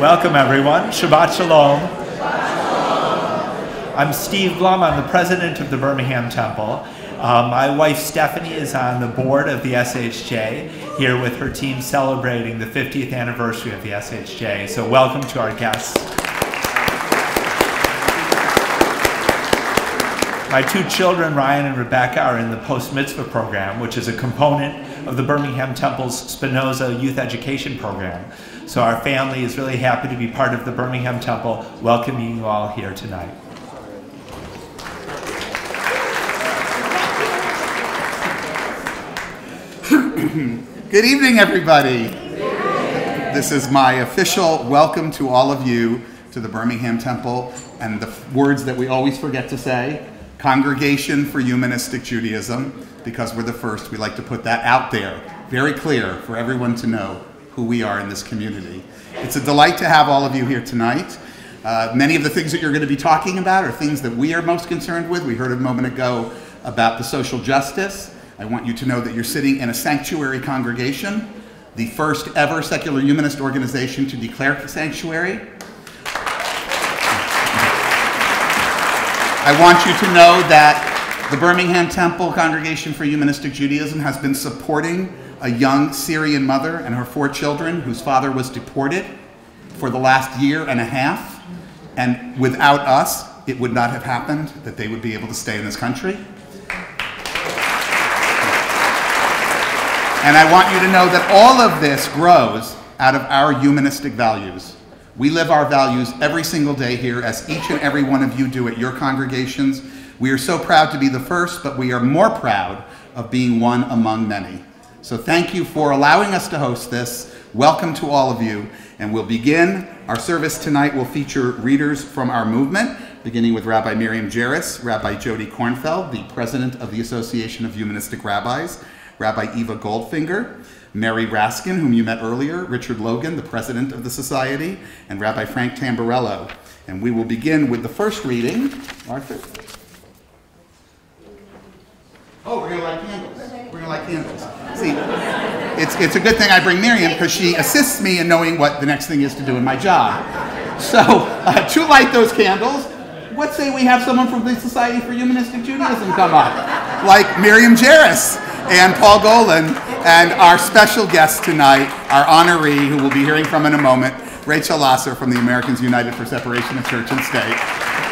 Welcome, everyone. Shabbat Shalom. I'm Steve Blum. I'm the president of the Birmingham Temple. Uh, my wife Stephanie is on the board of the SHJ here with her team celebrating the 50th anniversary of the SHJ. So, welcome to our guests. My two children, Ryan and Rebecca, are in the post mitzvah program, which is a component of the Birmingham Temple's Spinoza Youth Education Program. So our family is really happy to be part of the Birmingham Temple, welcoming you all here tonight. Good evening, everybody. This is my official welcome to all of you to the Birmingham Temple and the words that we always forget to say Congregation for Humanistic Judaism, because we're the first. We like to put that out there, very clear for everyone to know who we are in this community. It's a delight to have all of you here tonight. Uh, many of the things that you're going to be talking about are things that we are most concerned with. We heard a moment ago about the social justice. I want you to know that you're sitting in a sanctuary congregation, the first ever secular humanist organization to declare sanctuary. I want you to know that the Birmingham Temple Congregation for Humanistic Judaism has been supporting a young Syrian mother and her four children whose father was deported for the last year and a half. And without us, it would not have happened that they would be able to stay in this country. And I want you to know that all of this grows out of our humanistic values. We live our values every single day here, as each and every one of you do at your congregations. We are so proud to be the first, but we are more proud of being one among many. So thank you for allowing us to host this. Welcome to all of you. And we'll begin. Our service tonight will feature readers from our movement, beginning with Rabbi Miriam Jerris, Rabbi Jody Kornfeld, the president of the Association of Humanistic Rabbis, Rabbi Eva Goldfinger, Mary Raskin, whom you met earlier, Richard Logan, the president of the society, and Rabbi Frank Tamburello. And we will begin with the first reading. Arthur? Oh, we're going to light candles. We're going to light candles. See, it's, it's a good thing I bring Miriam because she assists me in knowing what the next thing is to do in my job. So, uh, to light those candles, what say we have someone from the Society for Humanistic Judaism come up? Like Miriam Jerris and Paul Golin, and our special guest tonight, our honoree, who we'll be hearing from in a moment, Rachel Laser from the Americans United for Separation of Church and State.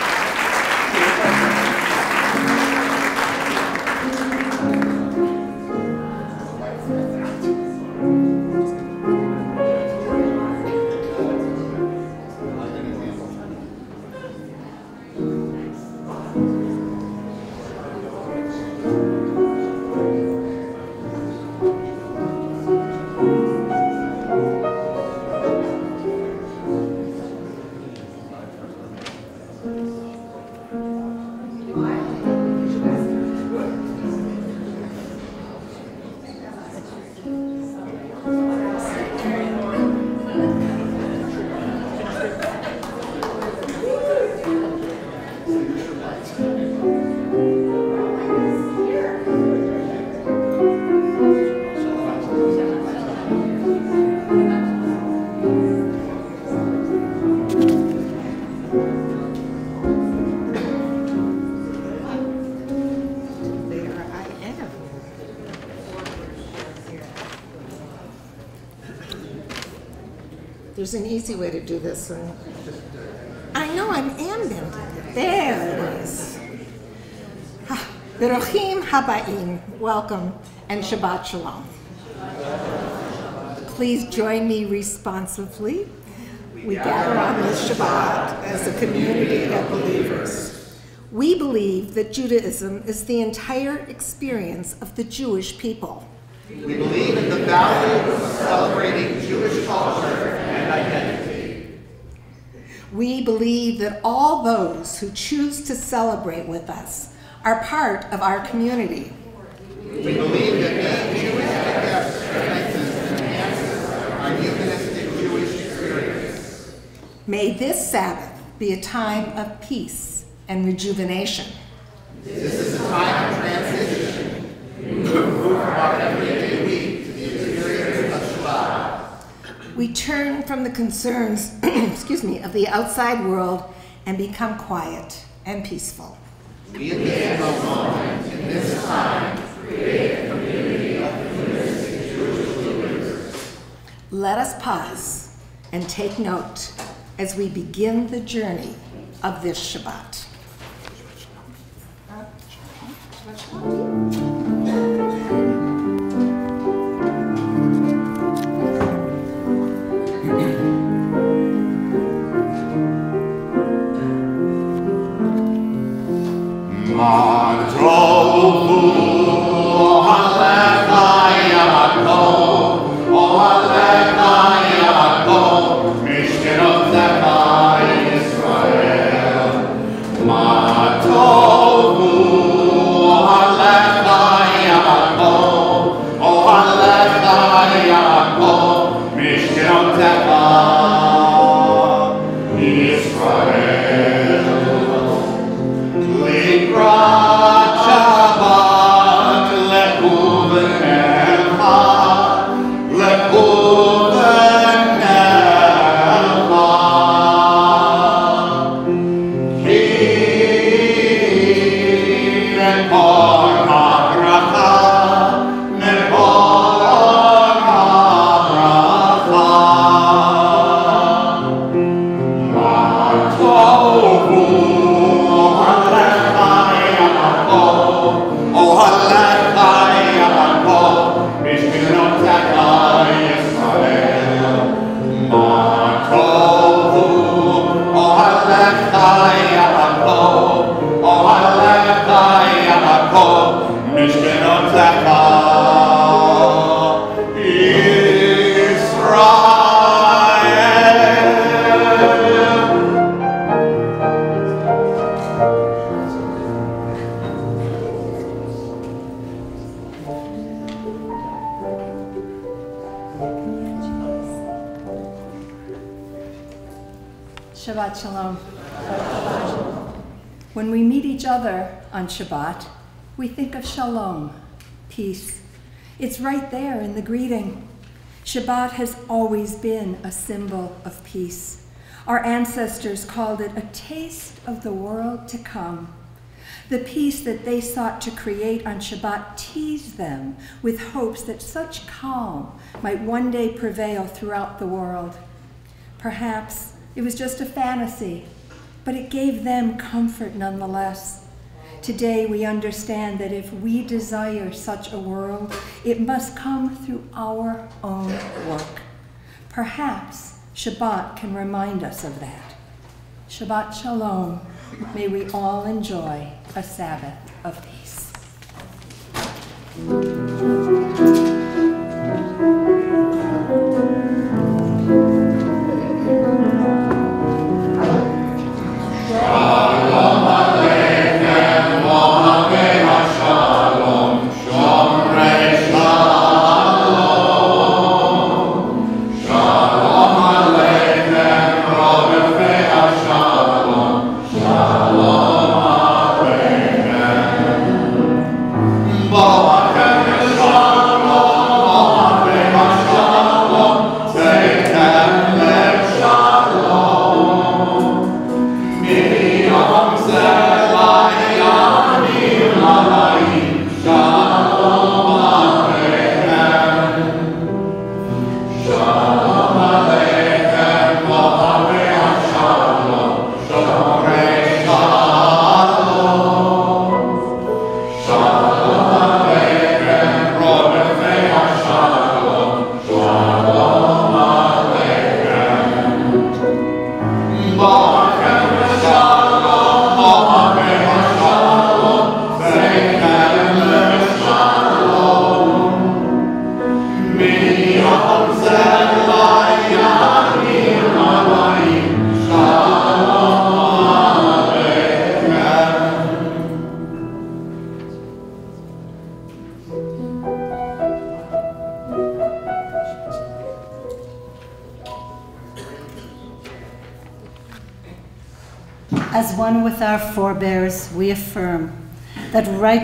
Easy way to do this. I know, I am bending it. There it is. Berochim Habaim, welcome, and Shabbat Shalom. Please join me responsively. We gather on this Shabbat as a community of believers. We believe that Judaism is the entire experience of the Jewish people. We believe in the value of celebrating Jewish culture. We believe that all those who choose to celebrate with us are part of our community. We believe that being Jewish together strengthens and enhances our humanistic Jewish experience. May this Sabbath be a time of peace and rejuvenation. This is a time of transition. We move from our everyday week to the experience of Shabbat. We turn from the concerns, excuse me, of the outside world and become quiet and peaceful. We live moment in this time create a community of Jewish believers. Let us pause and take note as we begin the journey of this Shabbat. Uh, Shabbat, we think of shalom, peace. It's right there in the greeting. Shabbat has always been a symbol of peace. Our ancestors called it a taste of the world to come. The peace that they sought to create on Shabbat teased them with hopes that such calm might one day prevail throughout the world. Perhaps it was just a fantasy, but it gave them comfort nonetheless. Today we understand that if we desire such a world, it must come through our own work. Perhaps Shabbat can remind us of that. Shabbat Shalom. May we all enjoy a Sabbath of peace.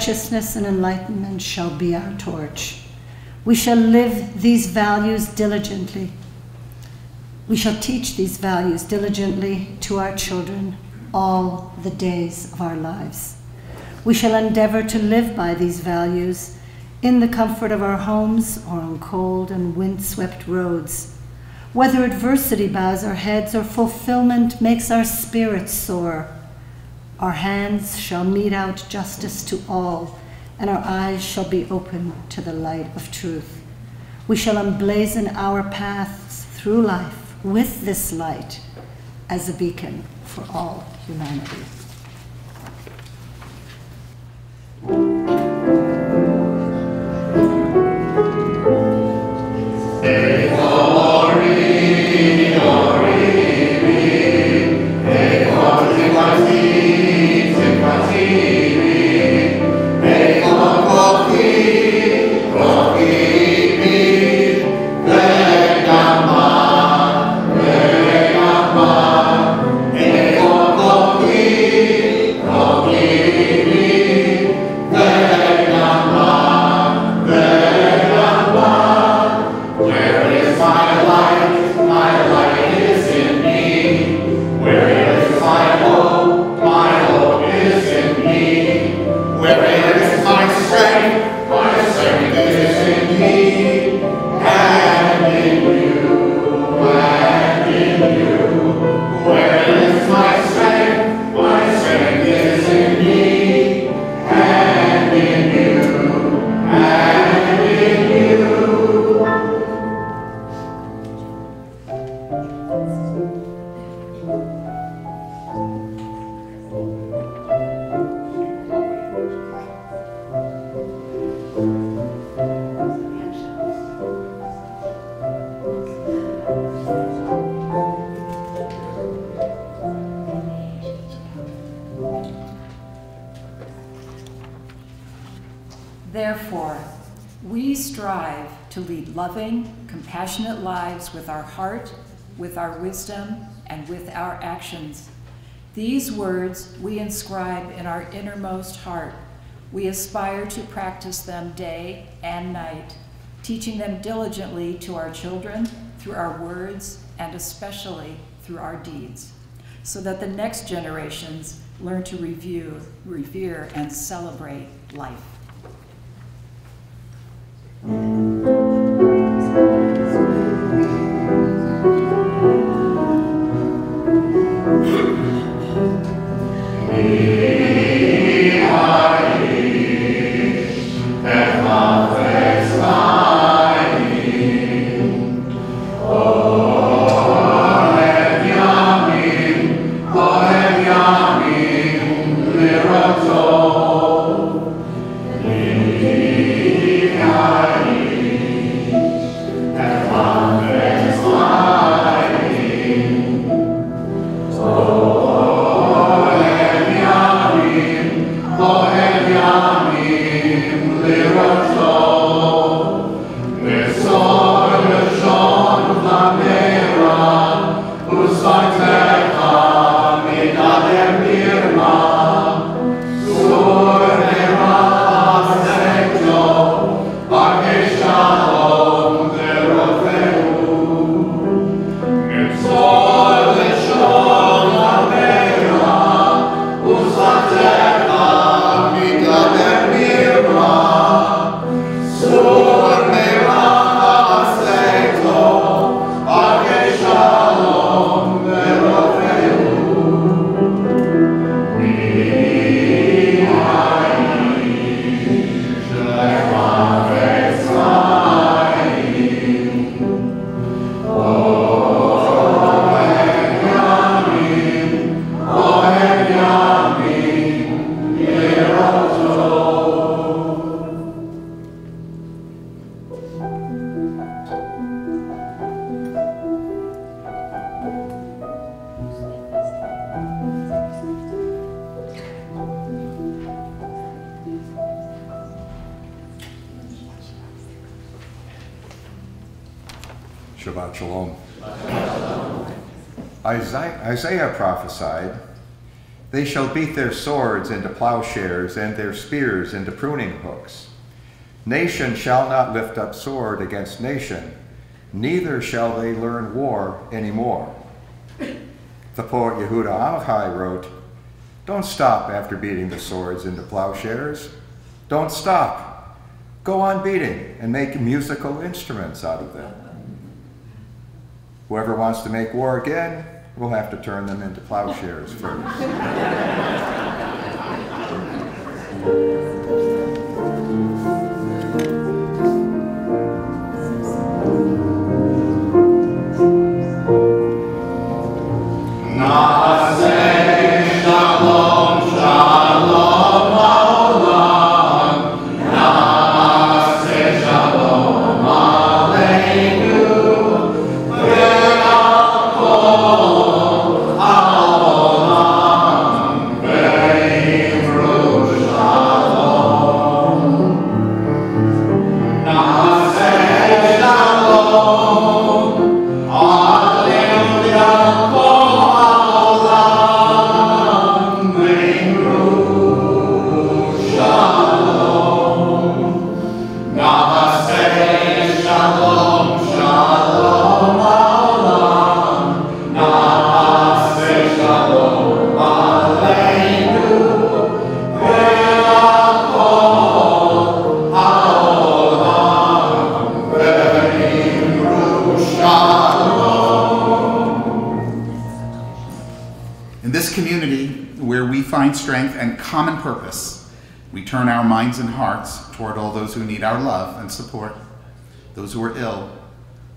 Righteousness and enlightenment shall be our torch. We shall live these values diligently. We shall teach these values diligently to our children all the days of our lives. We shall endeavor to live by these values in the comfort of our homes or on cold and windswept roads. Whether adversity bows our heads or fulfillment makes our spirits soar, our hands shall mete out justice to all, and our eyes shall be open to the light of truth. We shall emblazon our paths through life with this light as a beacon for all humanity. Actions. These words we inscribe in our innermost heart. We aspire to practice them day and night, teaching them diligently to our children through our words and especially through our deeds, so that the next generations learn to review, revere, and celebrate life. Shall beat their swords into plowshares and their spears into pruning hooks. Nation shall not lift up sword against nation, neither shall they learn war any more. The poet Yehuda Amichai wrote, Don't stop after beating the swords into plowshares. Don't stop. Go on beating and make musical instruments out of them. Whoever wants to make war again will have to turn them into plowshares first. support, those who are ill,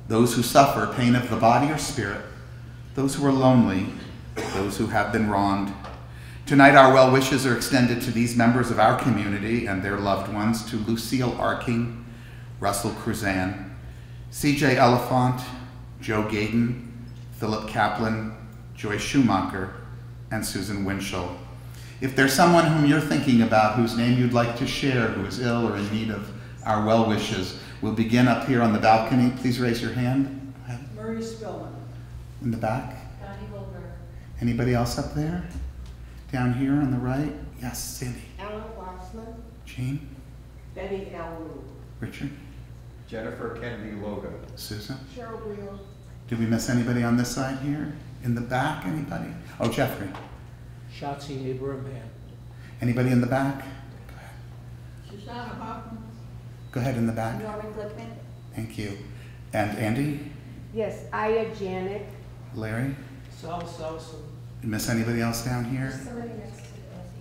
those who suffer pain of the body or spirit, those who are lonely, those who have been wronged. Tonight, our well wishes are extended to these members of our community and their loved ones, to Lucille Arking, Russell Cruzan, CJ Elephant, Joe Gaden, Philip Kaplan, Joyce Schumacher, and Susan Winchell. If there's someone whom you're thinking about whose name you'd like to share who is ill or in need of our well wishes, we'll begin up here on the balcony. Please raise your hand. Murray Spillman. In the back. Connie Goldberg. Anybody else up there? Down here on the right? Yes, Sandy. Alan Waxman. Jean? Betty Allen. Richard? Jennifer Kennedy Logan. Susan? Cheryl Wheel. Did we miss anybody on this side here? In the back, anybody? Oh, Jeffrey. Shotzi Abraham. Anybody in the back? Go. Susanna Hoffman. Go ahead in the back. Norman Glickman? Thank you. And Andy? Yes, Aya uh, Janik. Larry? Sal Salson. Did miss anybody else down here?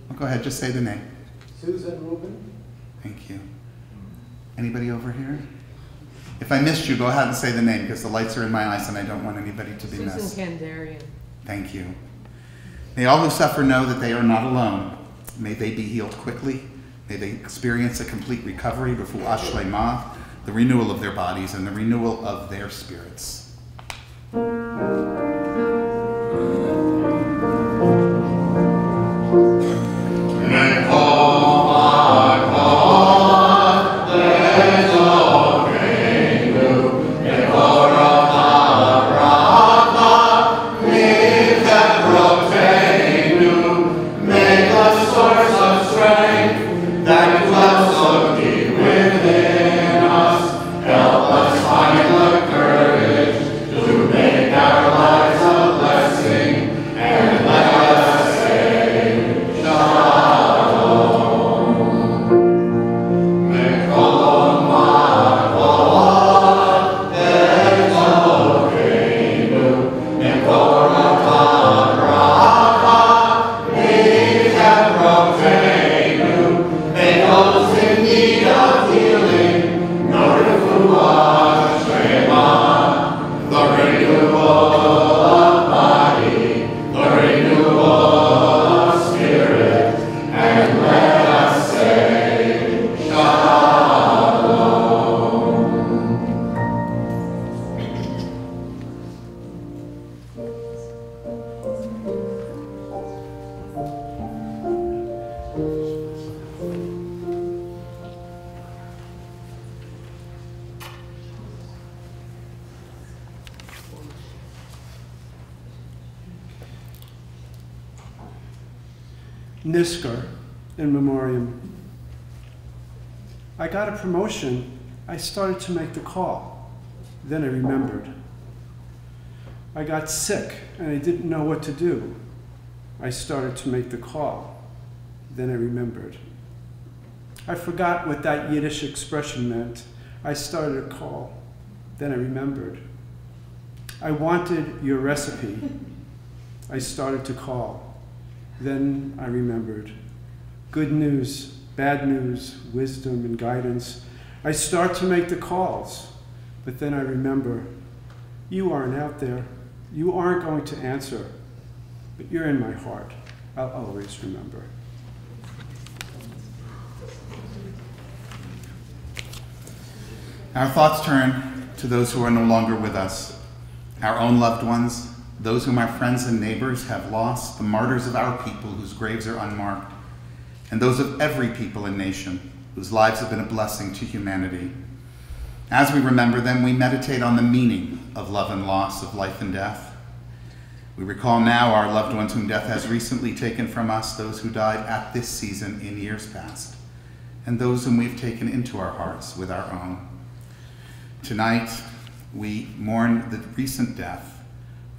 Oh, go ahead, just say the name. Susan Rubin. Thank you. Anybody over here? If I missed you, go ahead and say the name because the lights are in my eyes and I don't want anybody to be missed. Susan Kandarian. Thank you. May all who suffer know that they are not alone. May they be healed quickly. May they experience a complete recovery refuah shlema, the renewal of their bodies and the renewal of their spirits. Then I remembered. I got sick and I didn't know what to do. I started to make the call. Then I remembered. I forgot what that Yiddish expression meant. I started a call. Then I remembered. I wanted your recipe. I started to call. Then I remembered. Good news, bad news, wisdom, and guidance. I start to make the calls, but then I remember you aren't out there. You aren't going to answer, but you're in my heart. I'll always remember. Our thoughts turn to those who are no longer with us, our own loved ones, those whom our friends and neighbors have lost, the martyrs of our people whose graves are unmarked, and those of every people and nation whose lives have been a blessing to humanity. As we remember them, we meditate on the meaning of love and loss, of life and death. We recall now our loved ones whom death has recently taken from us, those who died at this season in years past, and those whom we've taken into our hearts with our own. Tonight, we mourn the recent death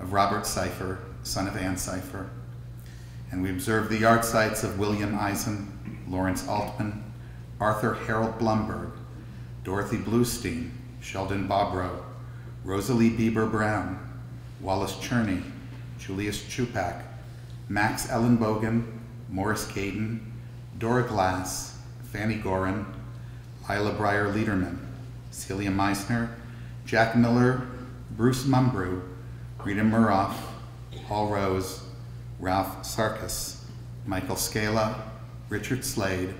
of Robert Cipher, son of Ann Cipher, and we observe the yahrzeits of William Eisen, Lawrence Altman, Arthur Harold Blumberg, Dorothy Bluestein, Sheldon Bobrow, Rosalie Bieber Brown, Wallace Cherney, Julius Chupak, Max Ellenbogen, Morris Caden, Dora Glass, Fanny Gorin, Lila Breyer Liederman, Celia Meisner, Jack Miller, Bruce Mumbrew, Rita Muroff, Paul Rose, Ralph Sarkis, Michael Scala, Richard Slade,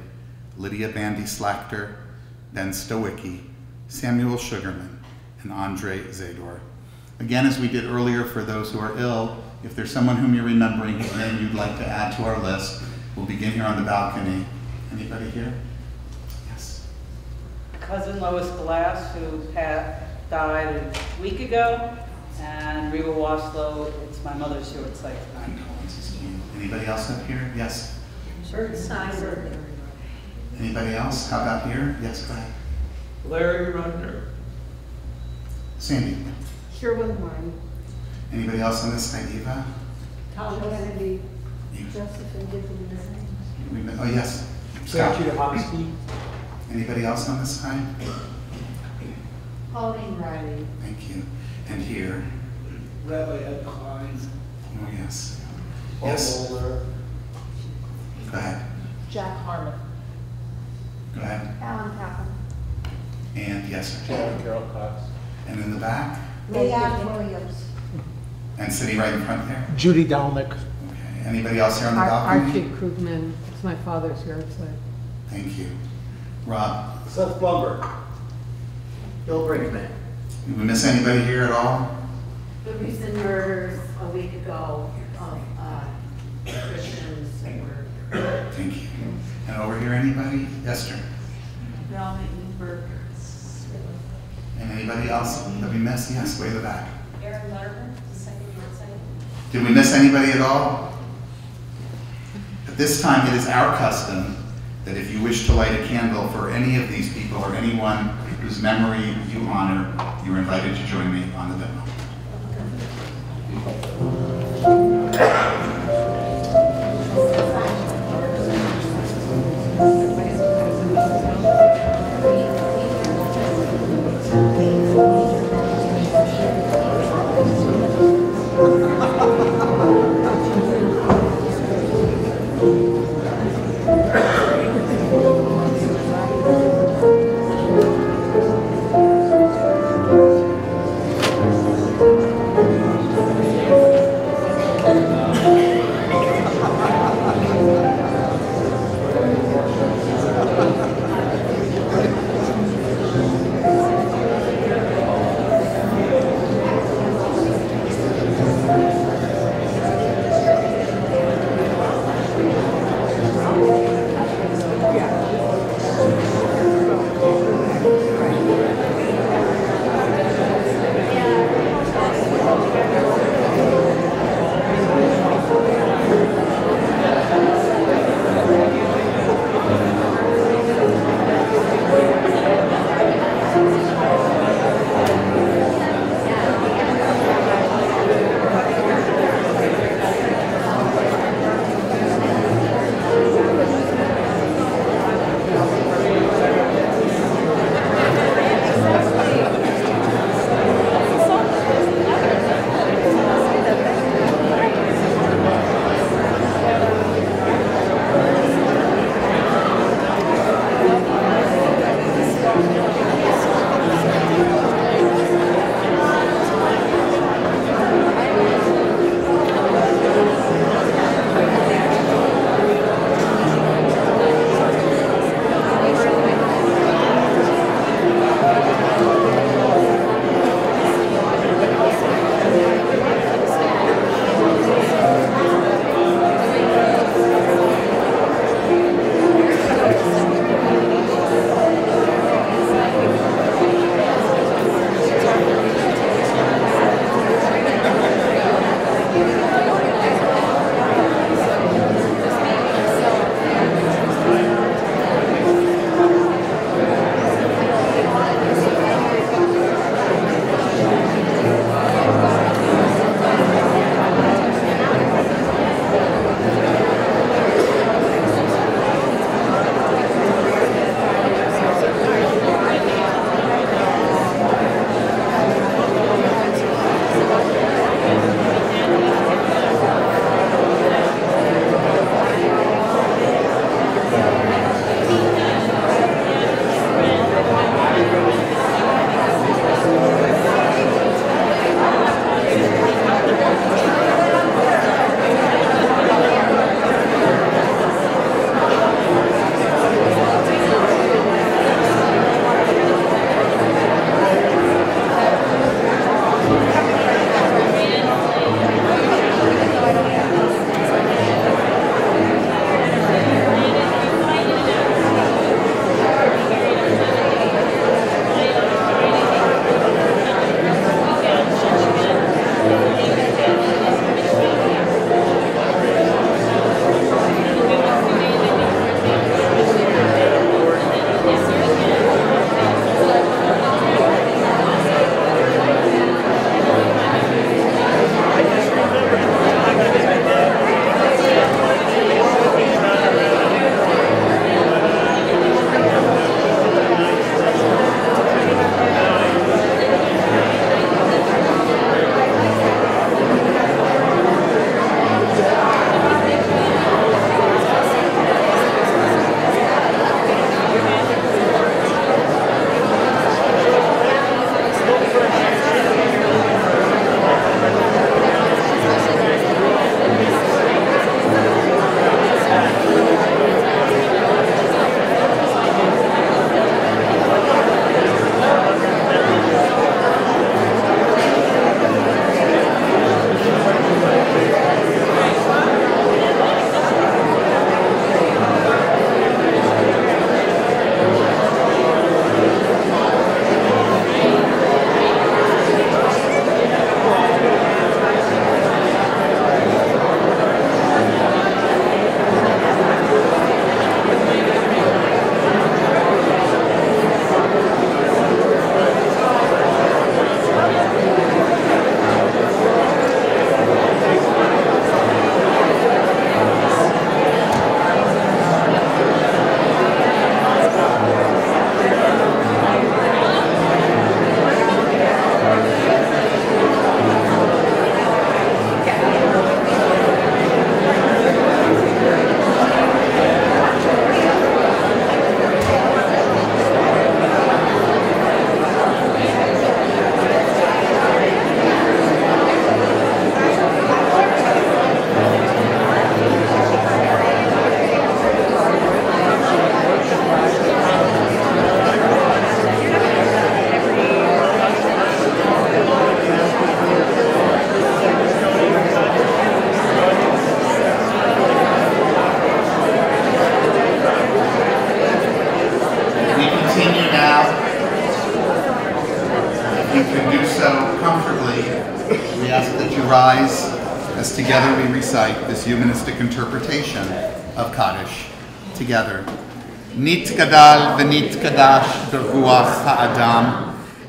Lydia Bandy Slachter, Ben Stowicki, Samuel Sugarman, and Andre Zador. Again, as we did earlier for those who are ill, if there's someone whom you're remembering whose name you'd like to add to our list, we'll begin here on the balcony. Anybody here? Yes. Cousin Lois Glass, who had died a week ago, and Reba Waslow, it's my mother's short site tonight. Condolences to. Anybody else up here? Yes. Bert Snyder. Anybody else? How about here? Yes, go ahead. Larry Rudner. Sandy. Sherwin Horn. Anybody else on this side? Eva? Tom Kennedy. You? Josephine Gibson. We- Oh, yes. Scott. Statue Hosky. Anybody else on this side? Pauline Riley. Thank you. And here? Rabbi Ed Klein. Oh, yes. Paul Yes, Mulder. go ahead. Jack Harmon. Go ahead. Alan Tappan. And yes, sir. John Carroll Cox. And in the back? Leanne Williams. And sitting right in front there? Judy Dalnick. Okay. Anybody else here on the Ar- balcony? Archie Krugman, it's my father's yahrzeit. Thank you. Rob, Seth Blumberg. Bill Brinkman. did we miss anybody here at all? The recent murders a week ago of uh, Christians that were Thank you. And over here, anybody? Esther? Val Burke. And anybody else that we missed? Yes, way in the back. Aaron Letterman, the second yard. Did we miss anybody at all? At this time, it is our custom that if you wish to light a candle for any of these people or anyone whose memory you honor, you are invited to join me on the demo.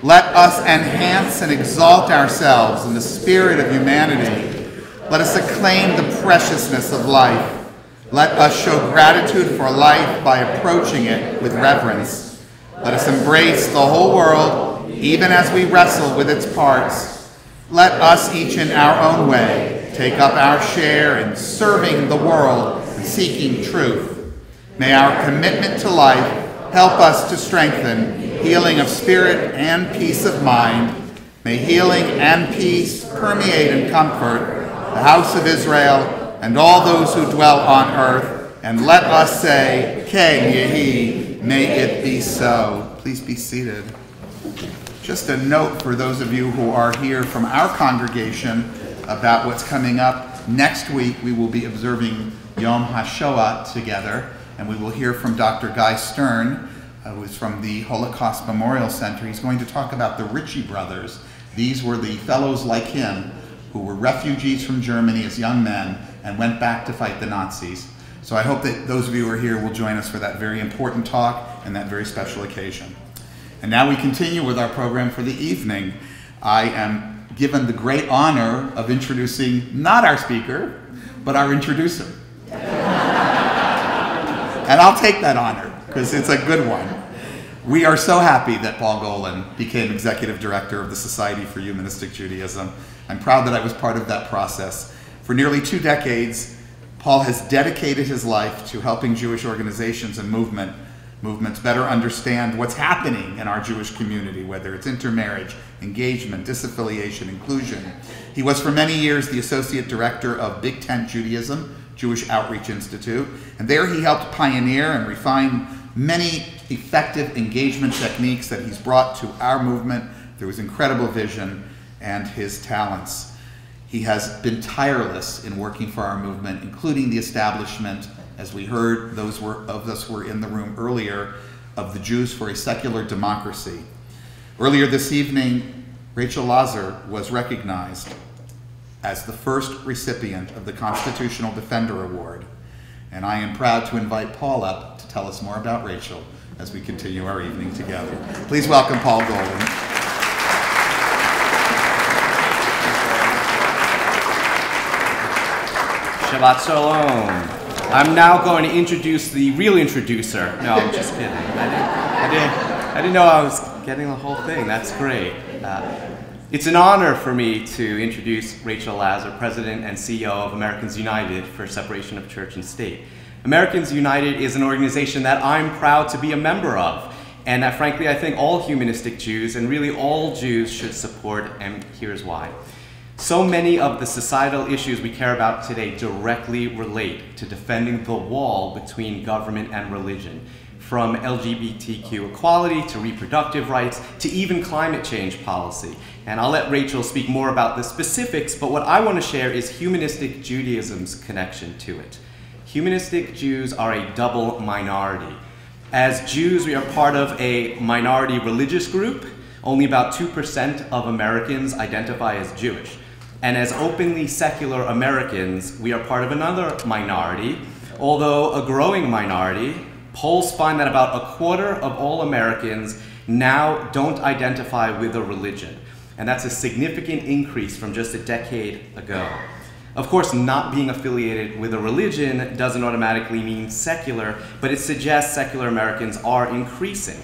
Let us enhance and exalt ourselves in the spirit of humanity. Let us acclaim the preciousness of life. Let us show gratitude for life by approaching it with reverence. Let us embrace the whole world, even as we wrestle with its parts. Let us each in our own way take up our share in serving the world seeking truth. May our commitment to life help us to strengthen healing of spirit and peace of mind. May healing and peace permeate and comfort the house of Israel and all those who dwell on earth. And let us say, Ken Yehi, may it be so. Please be seated. Just a note for those of you who are here from our congregation about what's coming up. Next week, we will be observing Yom HaShoah together, and we will hear from Dr. Guy Stern, uh, who is from the Holocaust Memorial Center. He's going to talk about the Ritchie brothers. These were the fellows like him who were refugees from Germany as young men and went back to fight the Nazis. So I hope that those of you who are here will join us for that very important talk and that very special occasion. And now we continue with our program for the evening. I am given the great honor of introducing not our speaker, but our introducer. And I'll take that honor because it's a good one. We are so happy that Paul Golin became executive director of the Society for Humanistic Judaism. I'm proud that I was part of that process. For nearly two decades, Paul has dedicated his life to helping Jewish organizations and movement movements better understand what's happening in our Jewish community, whether it's intermarriage, engagement, disaffiliation, inclusion. He was for many years the associate director of Big Tent Judaism, Jewish Outreach Institute, and there he helped pioneer and refine many effective engagement techniques that he's brought to our movement through his incredible vision and his talents. He has been tireless in working for our movement, including the establishment as we heard, those were, of us who were in the room earlier, of the Jews for a Secular Democracy. Earlier this evening, Rachel Laser was recognized as the first recipient of the Constitutional Defender Award. And I am proud to invite Paul up to tell us more about Rachel as we continue our evening together. Please welcome Paul Golin. Shabbat Shalom. I'm now going to introduce the real introducer. No, I'm just kidding. I didn't, I didn't, I didn't know I was getting the whole thing. That's great. Uh, it's an honor for me to introduce Rachel Laser, President and CEO of Americans United for Separation of Church and State. Americans United is an organization that I'm proud to be a member of. And uh, frankly, I think all humanistic Jews, and really all Jews, should support, and here's why. So many of the societal issues we care about today directly relate to defending the wall between government and religion, from LGBTQ equality to reproductive rights to even climate change policy. And I'll let Rachel speak more about the specifics, but what I want to share is humanistic Judaism's connection to it. Humanistic Jews are a double minority. As Jews, we are part of a minority religious group. Only about 2% of Americans identify as Jewish. And as openly secular Americans, we are part of another minority, although a growing minority. Polls find that about a quarter of all Americans now don't identify with a religion. And that's a significant increase from just a decade ago. Of course, not being affiliated with a religion doesn't automatically mean secular, but it suggests secular Americans are increasing.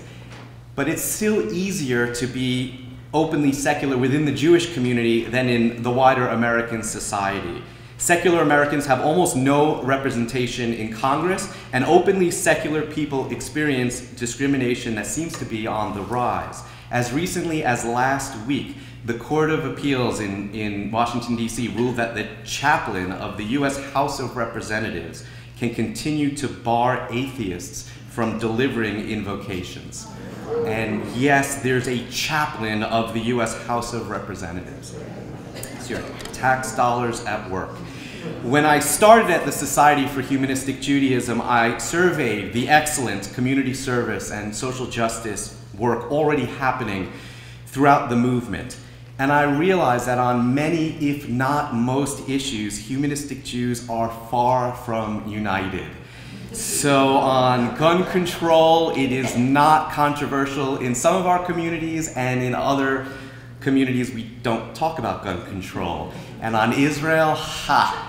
But it's still easier to be openly secular within the Jewish community than in the wider American society. Secular Americans have almost no representation in Congress, and openly secular people experience discrimination that seems to be on the rise. As recently as last week, the Court of Appeals in, in Washington, D.C. ruled that the chaplain of the U.S. House of Representatives can continue to bar atheists from delivering invocations. And yes, there's a chaplain of the US House of Representatives. It's your tax dollars at work. When I started at the Society for Humanistic Judaism, I surveyed the excellent community service and social justice work already happening throughout the movement. And I realized that on many, if not most issues, humanistic Jews are far from united. So, on gun control, it is not controversial in some of our communities, and in other communities, we don't talk about gun control. And on Israel, ha!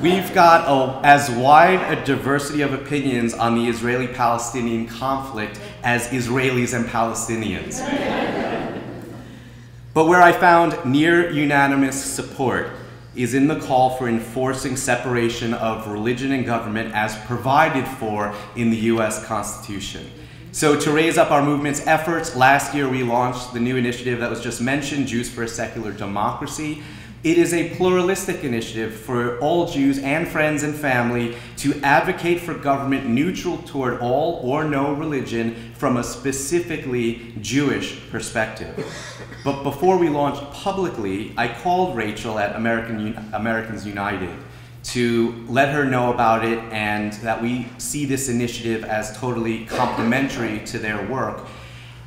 We've got a, as wide a diversity of opinions on the Israeli Palestinian conflict as Israelis and Palestinians. But where I found near unanimous support is in the call for enforcing separation of religion and government as provided for in the US Constitution. So, to raise up our movement's efforts, last year we launched the new initiative that was just mentioned, Jews for a Secular Democracy. It is a pluralistic initiative for all Jews and friends and family to advocate for government neutral toward all or no religion from a specifically Jewish perspective. But before we launched publicly, I called Rachel at American, Americans United to let her know about it and that we see this initiative as totally complementary to their work.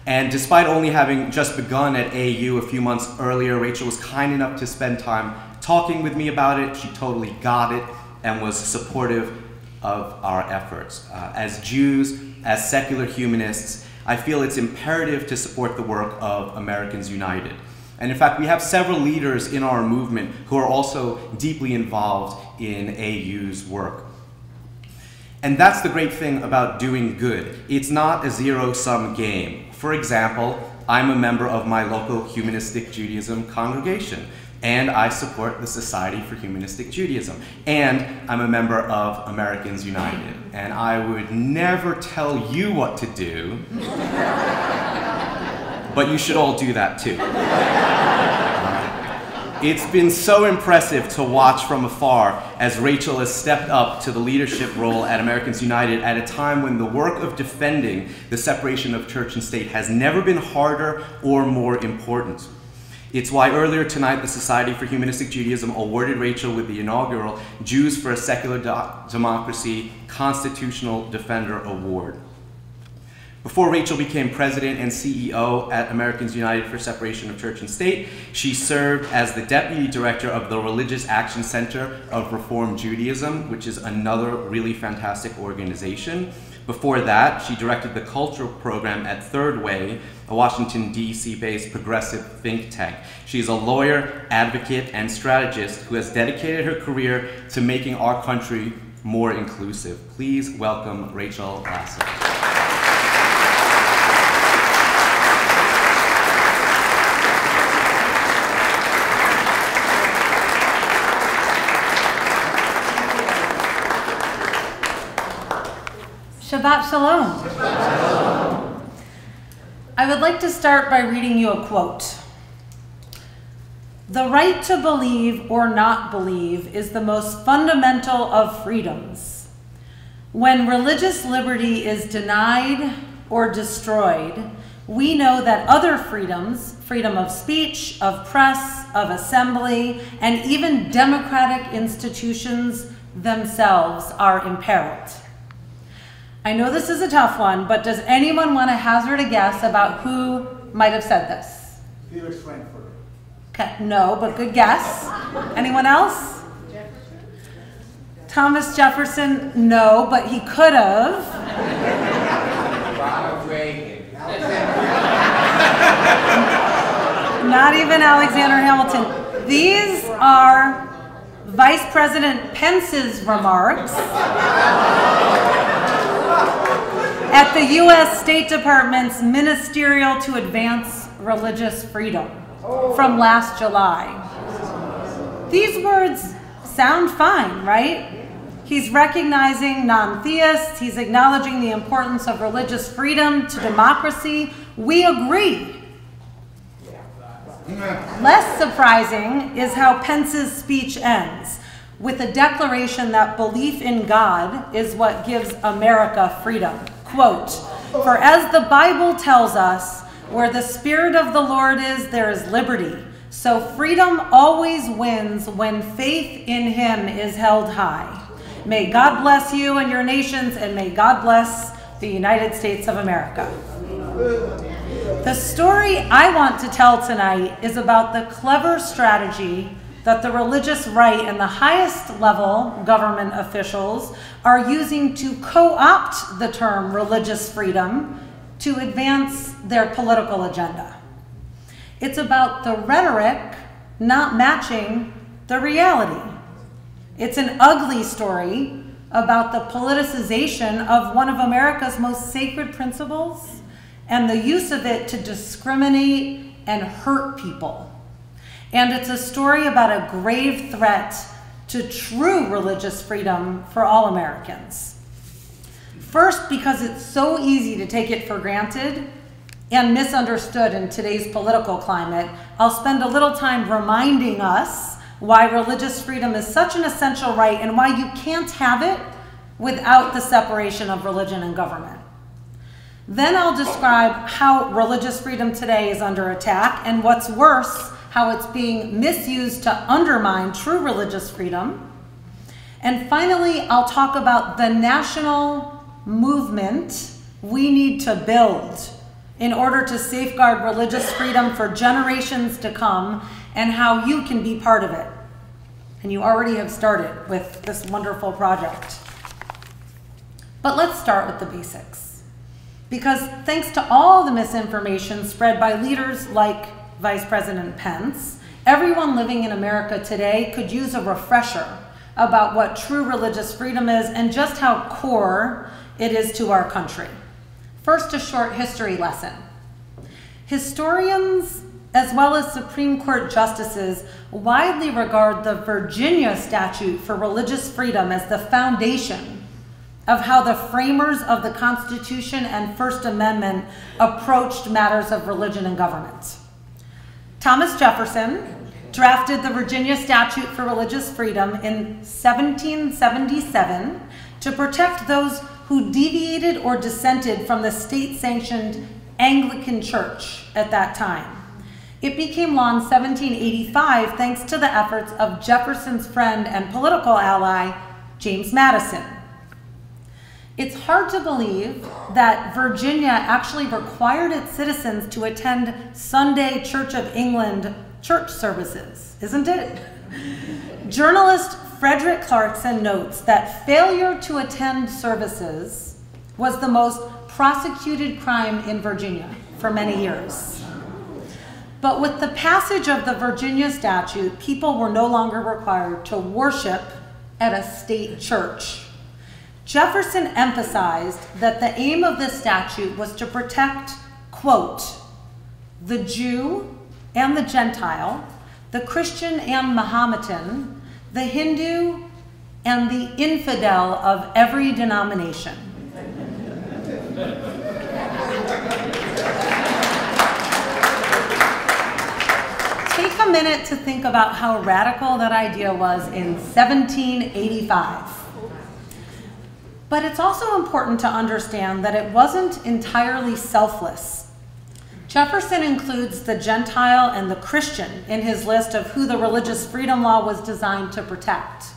And despite only having just begun at AU a few months earlier, Rachel was kind enough to spend time talking with me about it. She totally got it and was supportive of our efforts. Uh, as Jews, as secular humanists, I feel it's imperative to support the work of Americans United. And in fact, we have several leaders in our movement who are also deeply involved in AU's work. And that's the great thing about doing good. It's not a zero sum game. For example, I'm a member of my local Humanistic Judaism congregation, and I support the Society for Humanistic Judaism, and I'm a member of Americans United. And I would never tell you what to do, but you should all do that too. It's been so impressive to watch from afar as Rachel has stepped up to the leadership role at Americans United at a time when the work of defending the separation of church and state has never been harder or more important. It's why earlier tonight the Society for Humanistic Judaism awarded Rachel with the inaugural Jews for a Secular Democracy Constitutional Defender Award. Before Rachel became president and CEO at Americans United for Separation of Church and State, she served as the deputy director of the Religious Action Center of Reform Judaism, which is another really fantastic organization. Before that, she directed the cultural program at Third Way, a Washington, D.C. based progressive think tank. She is a lawyer, advocate, and strategist who has dedicated her career to making our country more inclusive. Please welcome Rachel Laser. Shabbat Shalom. I would like to start by reading you a quote. The right to believe or not believe is the most fundamental of freedoms. When religious liberty is denied or destroyed, we know that other freedoms, freedom of speech, of press, of assembly, and even democratic institutions themselves are imperiled. I know this is a tough one, but does anyone want to hazard a guess about who might have said this? Felix Frankfurter. Okay, no, but good guess. Anyone else? Jefferson? Thomas Jefferson, no, but he could have. Ronald Reagan. Not even Alexander Hamilton. These are Vice President Pence's remarks at the U.S. State Department's Ministerial to Advance Religious Freedom from last July. These words sound fine, right? He's recognizing non theists, he's acknowledging the importance of religious freedom to democracy. We agree. Less surprising is how Pence's speech ends with a declaration that belief in God is what gives America freedom. Quote, For as the Bible tells us, where the Spirit of the Lord is, there is liberty. So freedom always wins when faith in Him is held high. May God bless you and your nations, and may God bless the United States of America. The story I want to tell tonight is about the clever strategy that the religious right and the highest level government officials are using to co opt the term religious freedom to advance their political agenda. It's about the rhetoric not matching the reality. It's an ugly story about the politicization of one of America's most sacred principles and the use of it to discriminate and hurt people. And it's a story about a grave threat to true religious freedom for all Americans. First, because it's so easy to take it for granted and misunderstood in today's political climate, I'll spend a little time reminding us why religious freedom is such an essential right and why you can't have it without the separation of religion and government. Then I'll describe how religious freedom today is under attack and what's worse, how it's being misused to undermine true religious freedom. And finally, I'll talk about the national movement we need to build in order to safeguard religious freedom for generations to come and how you can be part of it. And you already have started with this wonderful project. But let's start with the basics. Because thanks to all the misinformation spread by leaders like Vice President Pence, everyone living in America today could use a refresher about what true religious freedom is and just how core it is to our country. First, a short history lesson. Historians, as well as Supreme Court justices, widely regard the Virginia statute for religious freedom as the foundation of how the framers of the Constitution and First Amendment approached matters of religion and government. Thomas Jefferson drafted the Virginia Statute for Religious Freedom in 1777 to protect those who deviated or dissented from the state sanctioned Anglican Church at that time. It became law in 1785 thanks to the efforts of Jefferson's friend and political ally, James Madison. It's hard to believe that Virginia actually required its citizens to attend Sunday Church of England church services, isn't it? Journalist Frederick Clarkson notes that failure to attend services was the most prosecuted crime in Virginia for many years. But with the passage of the Virginia statute, people were no longer required to worship at a state church. Jefferson emphasized that the aim of this statute was to protect, quote, the Jew and the Gentile, the Christian and Mahometan, the Hindu and the infidel of every denomination. Take a minute to think about how radical that idea was in 1785. But it's also important to understand that it wasn't entirely selfless. Jefferson includes the Gentile and the Christian in his list of who the religious freedom law was designed to protect.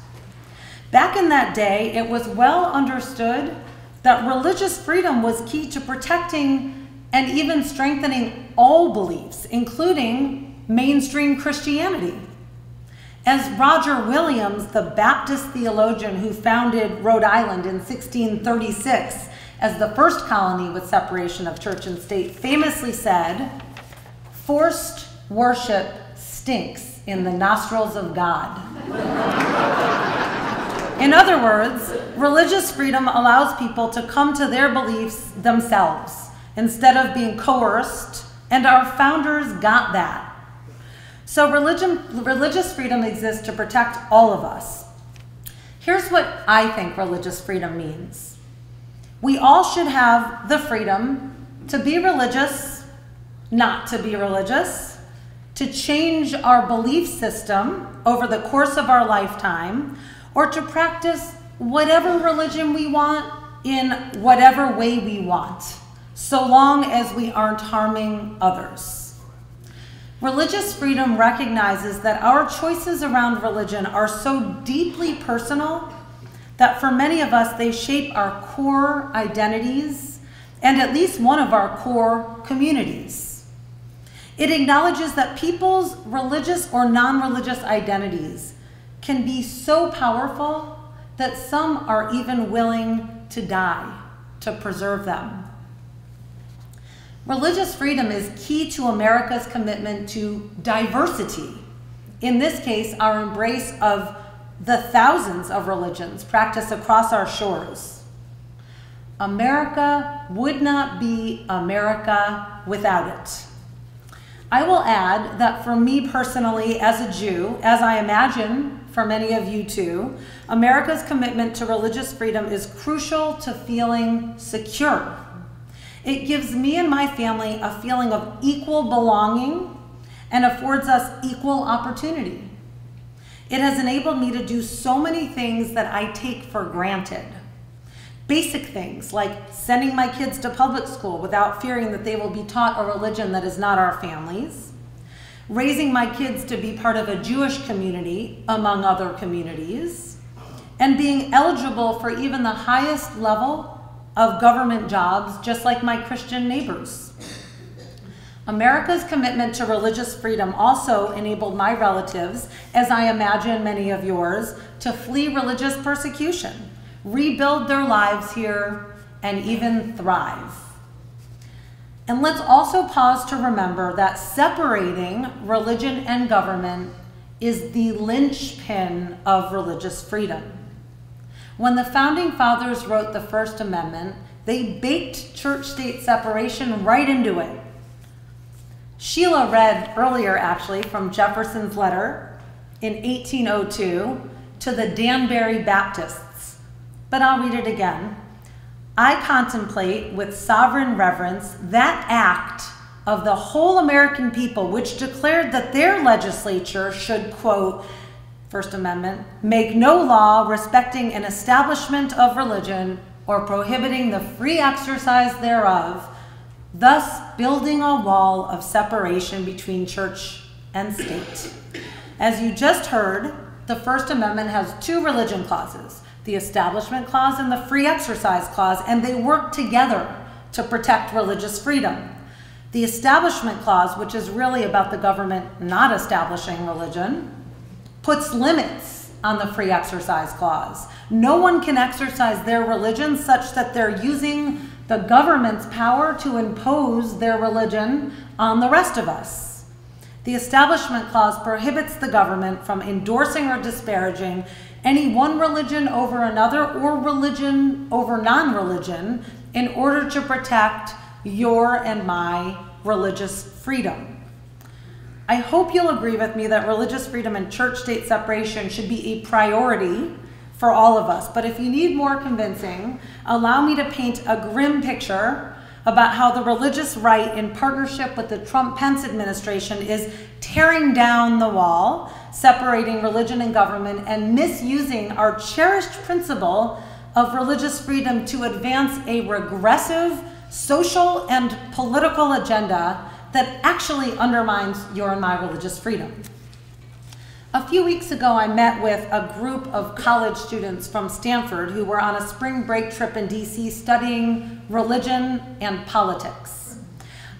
Back in that day, it was well understood that religious freedom was key to protecting and even strengthening all beliefs, including mainstream Christianity. As Roger Williams, the Baptist theologian who founded Rhode Island in 1636 as the first colony with separation of church and state, famously said, Forced worship stinks in the nostrils of God. in other words, religious freedom allows people to come to their beliefs themselves instead of being coerced, and our founders got that. So religion, religious freedom exists to protect all of us. Here's what I think religious freedom means. We all should have the freedom to be religious, not to be religious, to change our belief system over the course of our lifetime, or to practice whatever religion we want in whatever way we want, so long as we aren't harming others. Religious freedom recognizes that our choices around religion are so deeply personal that for many of us they shape our core identities and at least one of our core communities. It acknowledges that people's religious or non religious identities can be so powerful that some are even willing to die to preserve them. Religious freedom is key to America's commitment to diversity. In this case, our embrace of the thousands of religions practiced across our shores. America would not be America without it. I will add that for me personally, as a Jew, as I imagine for many of you too, America's commitment to religious freedom is crucial to feeling secure. It gives me and my family a feeling of equal belonging and affords us equal opportunity. It has enabled me to do so many things that I take for granted. Basic things like sending my kids to public school without fearing that they will be taught a religion that is not our family's, raising my kids to be part of a Jewish community among other communities, and being eligible for even the highest level of government jobs just like my Christian neighbors. America's commitment to religious freedom also enabled my relatives, as I imagine many of yours, to flee religious persecution, rebuild their lives here, and even thrive. And let's also pause to remember that separating religion and government is the linchpin of religious freedom. When the founding fathers wrote the First Amendment, they baked church state separation right into it. Sheila read earlier, actually, from Jefferson's letter in 1802 to the Danbury Baptists, but I'll read it again. I contemplate with sovereign reverence that act of the whole American people which declared that their legislature should, quote, First Amendment, make no law respecting an establishment of religion or prohibiting the free exercise thereof, thus building a wall of separation between church and state. As you just heard, the First Amendment has two religion clauses the Establishment Clause and the Free Exercise Clause, and they work together to protect religious freedom. The Establishment Clause, which is really about the government not establishing religion, puts limits on the Free Exercise Clause. No one can exercise their religion such that they're using the government's power to impose their religion on the rest of us. The Establishment Clause prohibits the government from endorsing or disparaging any one religion over another or religion over non religion in order to protect your and my religious freedom. I hope you'll agree with me that religious freedom and church state separation should be a priority for all of us. But if you need more convincing, allow me to paint a grim picture about how the religious right, in partnership with the Trump Pence administration, is tearing down the wall, separating religion and government, and misusing our cherished principle of religious freedom to advance a regressive social and political agenda that actually undermines your and my religious freedom. A few weeks ago, I met with a group of college students from Stanford who were on a spring break trip in DC studying religion and politics.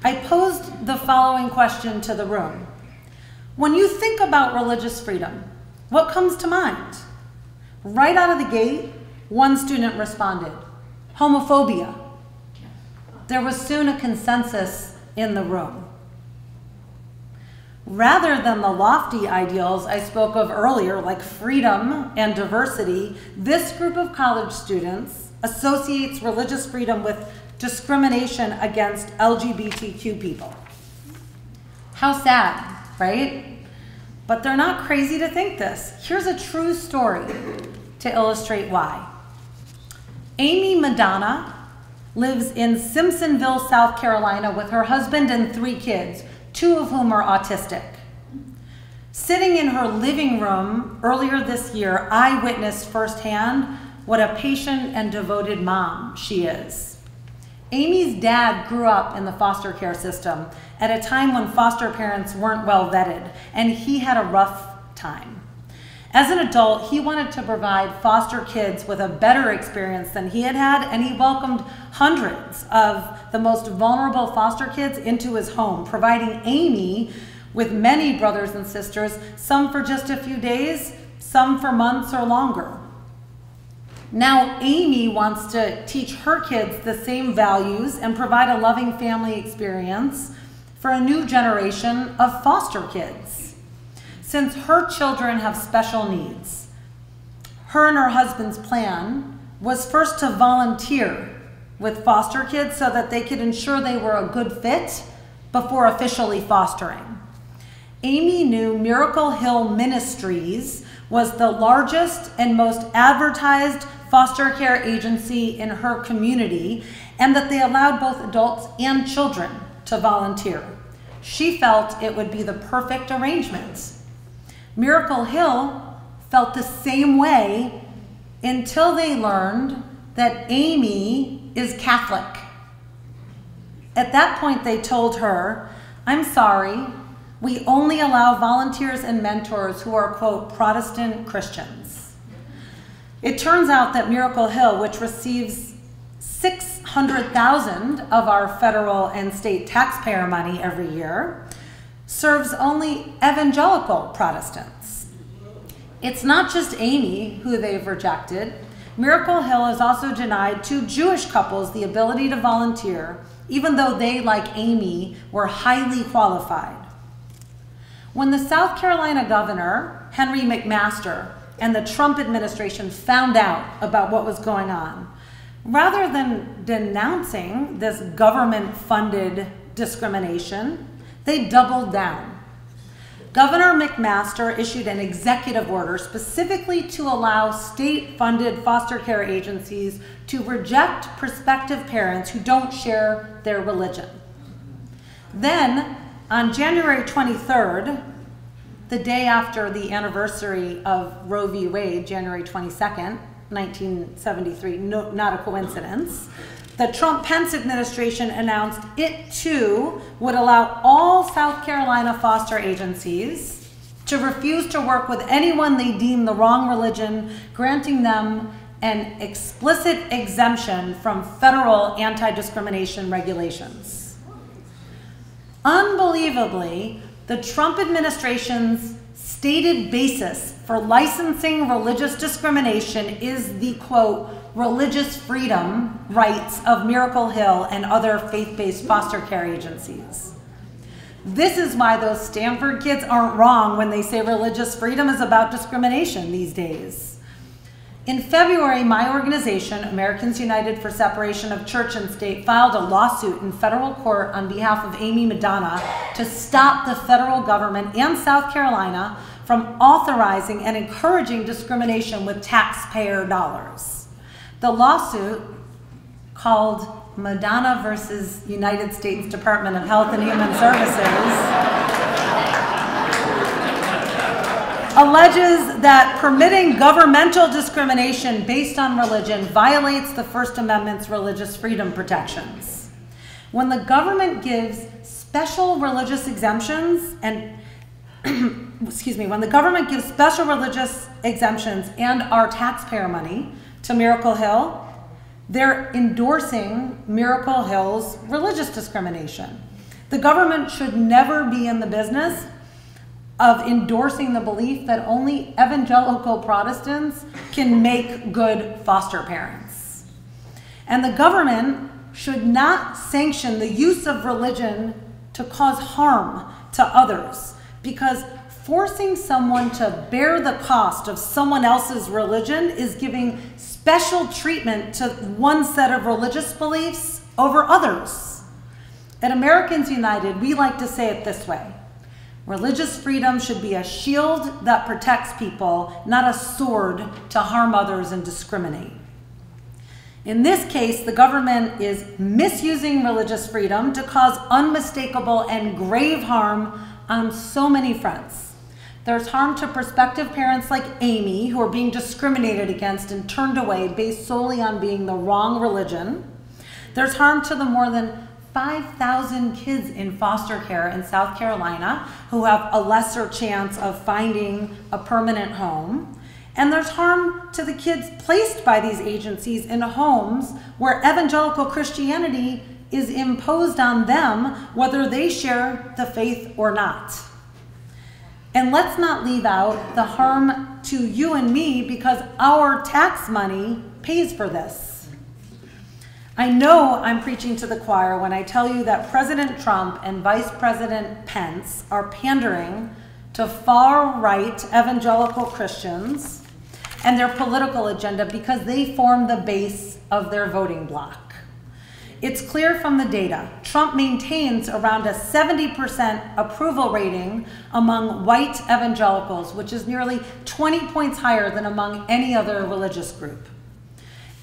I posed the following question to the room When you think about religious freedom, what comes to mind? Right out of the gate, one student responded homophobia. There was soon a consensus in the room. Rather than the lofty ideals I spoke of earlier, like freedom and diversity, this group of college students associates religious freedom with discrimination against LGBTQ people. How sad, right? But they're not crazy to think this. Here's a true story to illustrate why. Amy Maddonna lives in Simpsonville, South Carolina with her husband and three kids two of whom are autistic. Sitting in her living room earlier this year, I witnessed firsthand what a patient and devoted mom she is. Amy's dad grew up in the foster care system at a time when foster parents weren't well vetted, and he had a rough time. As an adult, he wanted to provide foster kids with a better experience than he had had, and he welcomed hundreds of the most vulnerable foster kids into his home, providing Amy with many brothers and sisters, some for just a few days, some for months or longer. Now, Amy wants to teach her kids the same values and provide a loving family experience for a new generation of foster kids. Since her children have special needs, her and her husband's plan was first to volunteer with foster kids so that they could ensure they were a good fit before officially fostering. Amy knew Miracle Hill Ministries was the largest and most advertised foster care agency in her community and that they allowed both adults and children to volunteer. She felt it would be the perfect arrangement. Miracle Hill felt the same way until they learned that Amy is Catholic. At that point, they told her, I'm sorry, we only allow volunteers and mentors who are, quote, Protestant Christians. It turns out that Miracle Hill, which receives 600,000 of our federal and state taxpayer money every year, serves only evangelical Protestants. It's not just Amy who they've rejected. Miracle Hill has also denied two Jewish couples the ability to volunteer, even though they, like Amy, were highly qualified. When the South Carolina governor, Henry McMaster, and the Trump administration found out about what was going on, rather than denouncing this government funded discrimination, they doubled down. Governor McMaster issued an executive order specifically to allow state funded foster care agencies to reject prospective parents who don't share their religion. Then, on January 23rd, the day after the anniversary of Roe v. Wade, January 22nd, 1973, no, not a coincidence, the Trump Pence administration announced it too would allow all South Carolina foster agencies to refuse to work with anyone they deem the wrong religion, granting them an explicit exemption from federal anti discrimination regulations. Unbelievably, the Trump administration's stated basis for licensing religious discrimination is the quote, religious freedom rights of Miracle Hill and other faith based foster care agencies. This is why those Stanford kids aren't wrong when they say religious freedom is about discrimination these days. In February, my organization, Americans United for Separation of Church and State, filed a lawsuit in federal court on behalf of Amy Maddonna to stop the federal government and South Carolina from authorizing and encouraging discrimination with taxpayer dollars. The lawsuit, called Maddonna versus United States Department of Health and Human Services, alleges that permitting governmental discrimination based on religion violates the First Amendment's religious freedom protections. When the government gives special religious exemptions and excuse me, when the government gives special religious exemptions and our taxpayer money to Miracle Hill, they're endorsing Miracle Hill's religious discrimination. The government should never be in the business of endorsing the belief that only evangelical Protestants can make good foster parents. And the government should not sanction the use of religion to cause harm to others because forcing someone to bear the cost of someone else's religion is giving special treatment to one set of religious beliefs over others. At Americans United, we like to say it this way Religious freedom should be a shield that protects people, not a sword to harm others and discriminate. In this case, the government is misusing religious freedom to cause unmistakable and grave harm on so many fronts. There's harm to prospective parents like Amy, who are being discriminated against and turned away based solely on being the wrong religion. There's harm to the more than 5,000 kids in foster care in South Carolina who have a lesser chance of finding a permanent home. And there's harm to the kids placed by these agencies in homes where evangelical Christianity is imposed on them, whether they share the faith or not. And let's not leave out the harm to you and me because our tax money pays for this. I know I'm preaching to the choir when I tell you that President Trump and Vice President Pence are pandering to far right evangelical Christians and their political agenda because they form the base of their voting bloc. It's clear from the data, Trump maintains around a 70% approval rating among white evangelicals, which is nearly 20 points higher than among any other religious group.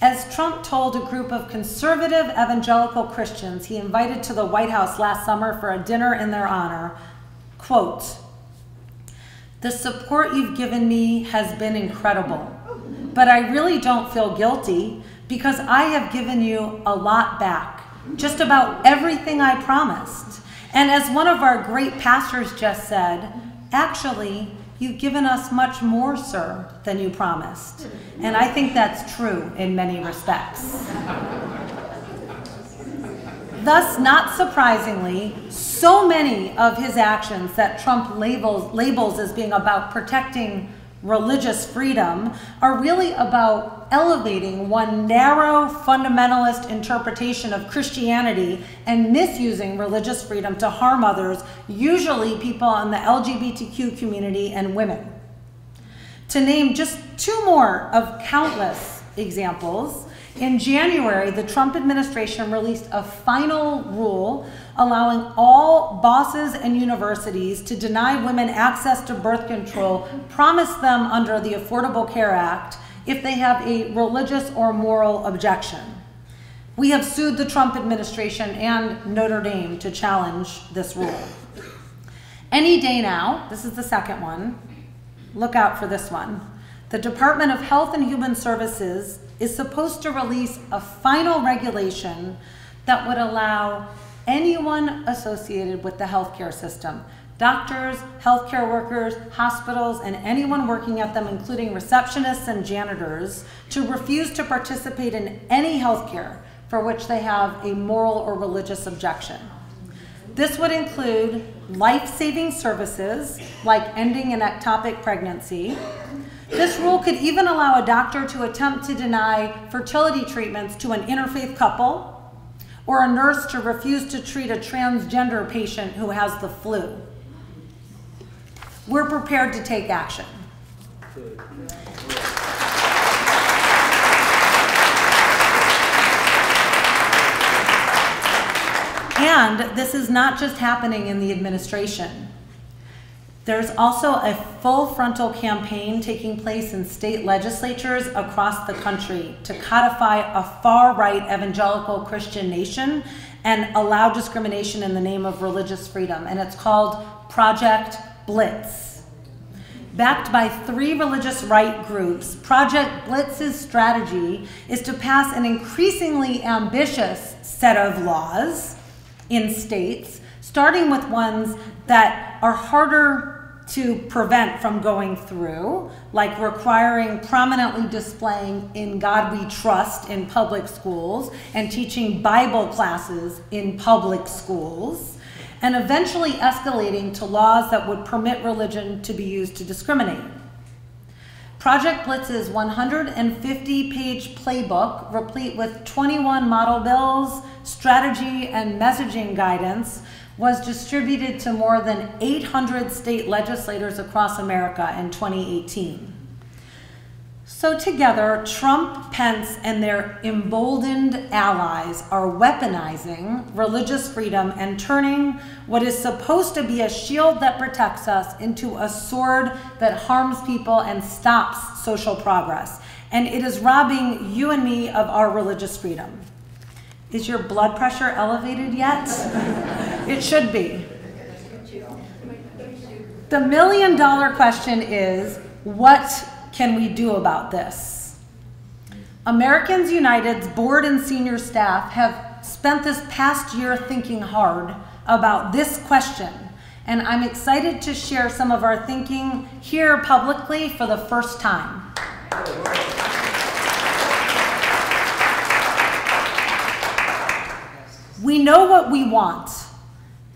As Trump told a group of conservative evangelical Christians he invited to the White House last summer for a dinner in their honor, quote, the support you've given me has been incredible, but I really don't feel guilty because I have given you a lot back, just about everything I promised. And as one of our great pastors just said, actually, you've given us much more, sir, than you promised. And I think that's true in many respects. Thus, not surprisingly, so many of his actions that Trump labels, labels as being about protecting religious freedom are really about elevating one narrow fundamentalist interpretation of Christianity and misusing religious freedom to harm others, usually people in the LGBTQ community and women. To name just two more of countless examples, in January, the Trump administration released a final rule allowing all bosses and universities to deny women access to birth control promised them under the Affordable Care Act if they have a religious or moral objection. We have sued the Trump administration and Notre Dame to challenge this rule. Any day now, this is the second one, look out for this one. The Department of Health and Human Services is supposed to release a final regulation that would allow anyone associated with the healthcare system, doctors, healthcare workers, hospitals, and anyone working at them, including receptionists and janitors, to refuse to participate in any healthcare for which they have a moral or religious objection. This would include life-saving services like ending an ectopic pregnancy, this rule could even allow a doctor to attempt to deny fertility treatments to an interfaith couple or a nurse to refuse to treat a transgender patient who has the flu. We're prepared to take action. And this is not just happening in the administration. There's also a full frontal campaign taking place in state legislatures across the country to codify a far right evangelical Christian nation and allow discrimination in the name of religious freedom. And it's called Project Blitz. Backed by three religious right groups, Project Blitz's strategy is to pass an increasingly ambitious set of laws in states, starting with ones that are harder to prevent from going through, like requiring prominently displaying in God we trust in public schools and teaching Bible classes in public schools, and eventually escalating to laws that would permit religion to be used to discriminate. Project Blitz's 150 page playbook, replete with 21 model bills, strategy, and messaging guidance, was distributed to more than 800 state legislators across America in 2018. So together, Trump, Pence, and their emboldened allies are weaponizing religious freedom and turning what is supposed to be a shield that protects us into a sword that harms people and stops social progress. And it is robbing you and me of our religious freedom. Is your blood pressure elevated yet? it should be. The million dollar question is what can we do about this? Americans United's board and senior staff have spent this past year thinking hard about this question, and I'm excited to share some of our thinking here publicly for the first time. We know what we want.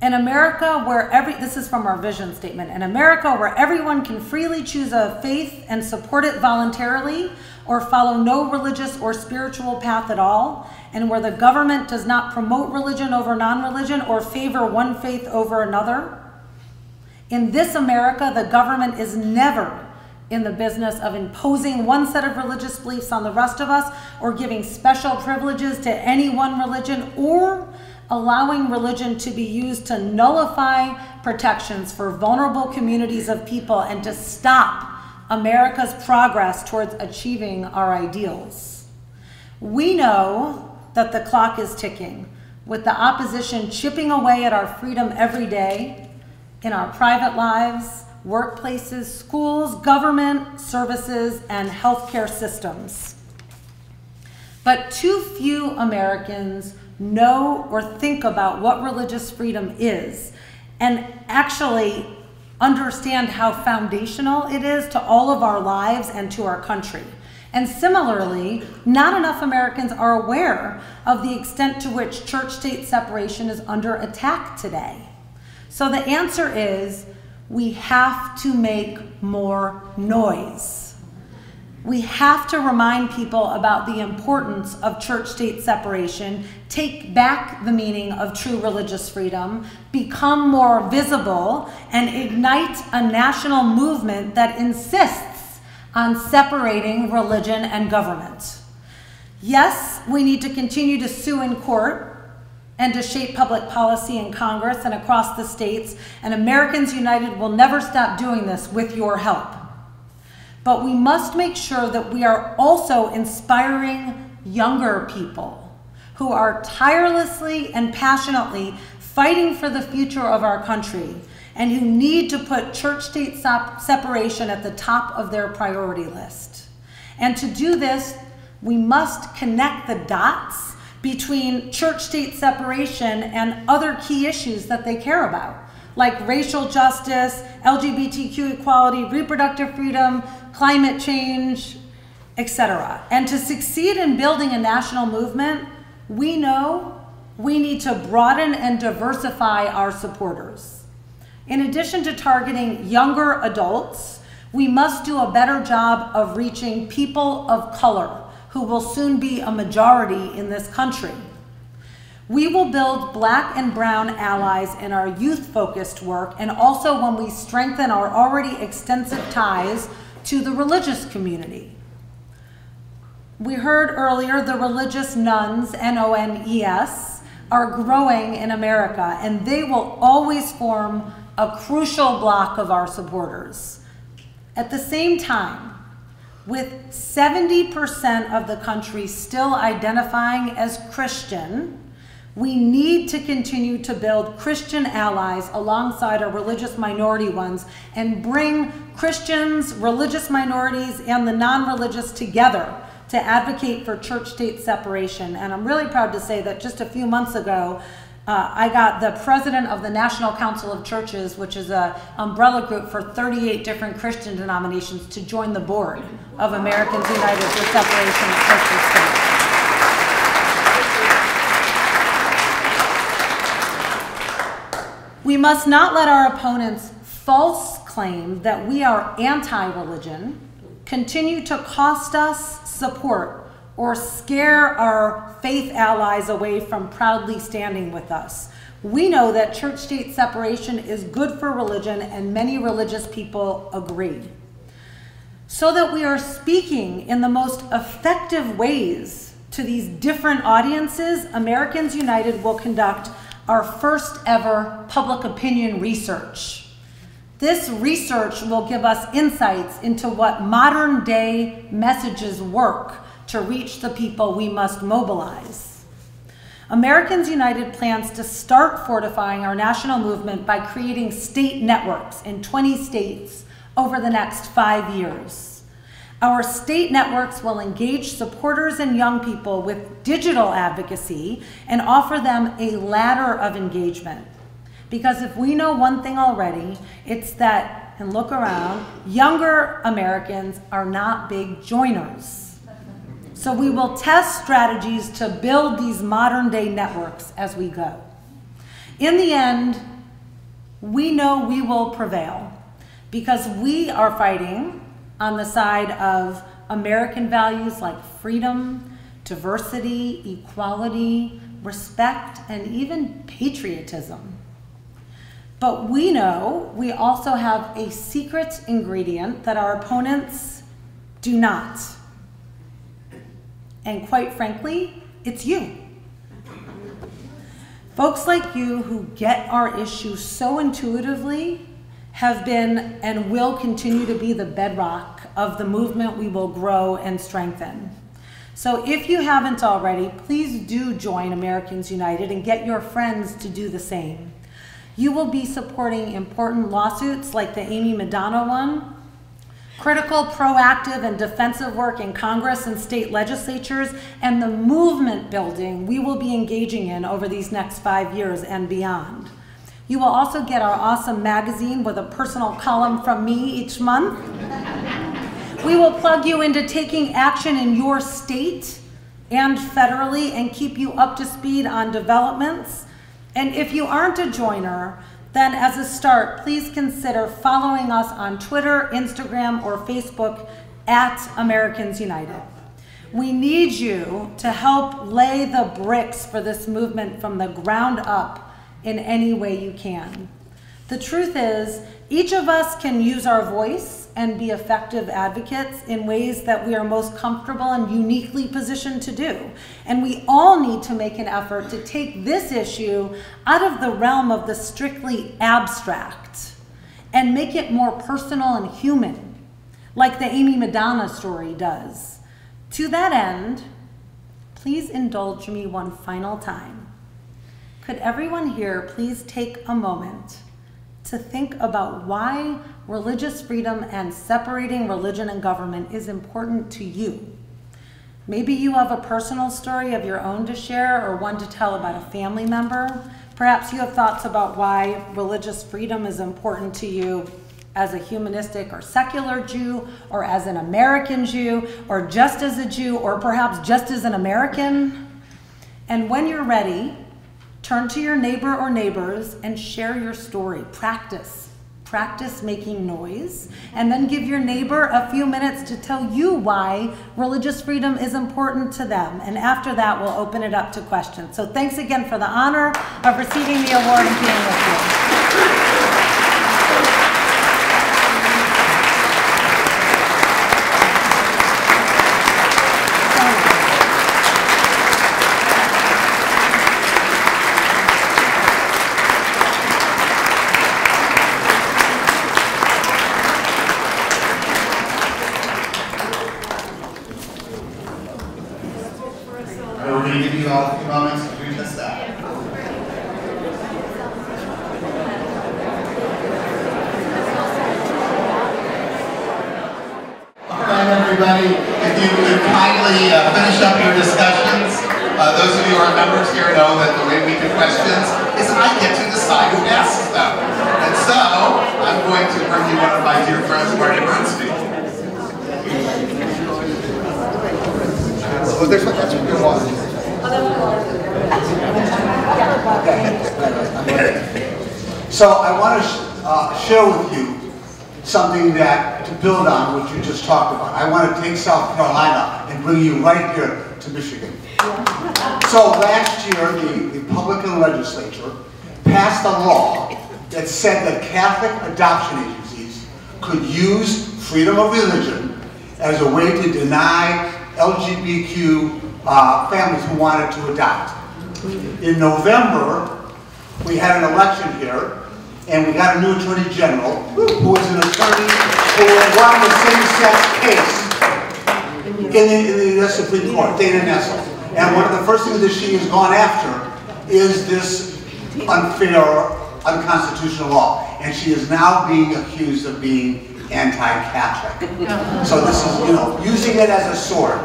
An America where every, this is from our vision statement, an America where everyone can freely choose a faith and support it voluntarily or follow no religious or spiritual path at all, and where the government does not promote religion over non religion or favor one faith over another. In this America, the government is never in the business of imposing one set of religious beliefs on the rest of us or giving special privileges to any one religion or allowing religion to be used to nullify protections for vulnerable communities of people and to stop America's progress towards achieving our ideals. We know that the clock is ticking, with the opposition chipping away at our freedom every day in our private lives, workplaces, schools, government services, and healthcare systems. But too few Americans know or think about what religious freedom is and actually understand how foundational it is to all of our lives and to our country. And similarly, not enough Americans are aware of the extent to which church state separation is under attack today. So the answer is we have to make more noise. We have to remind people about the importance of church state separation, take back the meaning of true religious freedom, become more visible, and ignite a national movement that insists on separating religion and government. Yes, we need to continue to sue in court and to shape public policy in Congress and across the states, and Americans United will never stop doing this with your help. But we must make sure that we are also inspiring younger people who are tirelessly and passionately fighting for the future of our country and who need to put church state separation at the top of their priority list. And to do this, we must connect the dots between church state separation and other key issues that they care about, like racial justice, LGBTQ equality, reproductive freedom, climate change, etc. And to succeed in building a national movement, we know we need to broaden and diversify our supporters. In addition to targeting younger adults, we must do a better job of reaching people of color who will soon be a majority in this country. We will build black and brown allies in our youth focused work and also when we strengthen our already extensive ties to the religious community. We heard earlier the religious nones, N O N E S, are growing in America and they will always form a crucial block of our supporters. At the same time, with 70% of the country still identifying as Christian, we need to continue to build Christian allies alongside our religious minority ones and bring Christians, religious minorities, and the non religious together to advocate for church state separation. And I'm really proud to say that just a few months ago, uh, I got the president of the National Council of Churches, which is an umbrella group for 38 different Christian denominations, to join the board of Americans United for Separation of Church and State. We must not let our opponents' false claim that we are anti religion continue to cost us support or scare our faith allies away from proudly standing with us. We know that church state separation is good for religion, and many religious people agree. So that we are speaking in the most effective ways to these different audiences, Americans United will conduct our first ever public opinion research. This research will give us insights into what modern day messages work to reach the people we must mobilize. Americans United plans to start fortifying our national movement by creating state networks in 20 states over the next five years. Our state networks will engage supporters and young people with digital advocacy and offer them a ladder of engagement. Because if we know one thing already, it's that, and look around, younger Americans are not big joiners. So we will test strategies to build these modern day networks as we go. In the end, we know we will prevail because we are fighting on the side of American values like freedom, diversity, equality, respect, and even patriotism. But we know we also have a secret ingredient that our opponents do not. And quite frankly, it's you. Folks like you who get our issues so intuitively have been and will continue to be the bedrock of the movement we will grow and strengthen. So if you haven't already, please do join Americans United and get your friends to do the same. You will be supporting important lawsuits like the Aimee Maddonna one, critical, proactive, and defensive work in Congress and state legislatures, and the movement building we will be engaging in over these next five years and beyond. You will also get our awesome magazine with a personal column from me each month. We will plug you into taking action in your state and federally and keep you up to speed on developments. And if you aren't a joiner, then as a start, please consider following us on Twitter, Instagram, or Facebook at Americans United. We need you to help lay the bricks for this movement from the ground up in any way you can. The truth is, each of us can use our voice and be effective advocates in ways that we are most comfortable and uniquely positioned to do. And we all need to make an effort to take this issue out of the realm of the strictly abstract and make it more personal and human, like the Aimee Maddonna story does. To that end, please indulge me one final time. Could everyone here please take a moment to think about why religious freedom and separating religion and government is important to you. Maybe you have a personal story of your own to share or one to tell about a family member. Perhaps you have thoughts about why religious freedom is important to you as a humanistic or secular Jew, or as an American Jew, or just as a Jew, or perhaps just as an American. And when you're ready, turn to your neighbor or neighbors and share your story. Practice. Practice making noise, and then give your neighbor a few minutes to tell you why religious freedom is important to them. And after that, we'll open it up to questions. So thanks again for the honor of receiving the award and being with you. We're going to give you all a few moments to do just that. All right, everybody, if you could kindly uh, finish up your discussions. Uh, those of you who are members here know that the way we do questions is I get to decide who asks them. And so, I'm going to bring you one of my dear friends, Marty Bernstein. Well, there's, that's what you're watching. So I want to uh, share with you something that, to build on what you just talked about. I want to take South Carolina and bring you right here to Michigan. So last year, the Republican legislature passed a law that said that Catholic adoption agencies could use freedom of religion as a way to deny LGBTQ uh, families who wanted to adopt. In November, we had an election here, and we got a new attorney general who is an attorney who won the same-sex case in the, in the US Supreme Court, Dana Nessel. And one of the first things that she has gone after is this unfair, unconstitutional law. And she is now being accused of being anti-Catholic. So this is, you know, using it as a sword.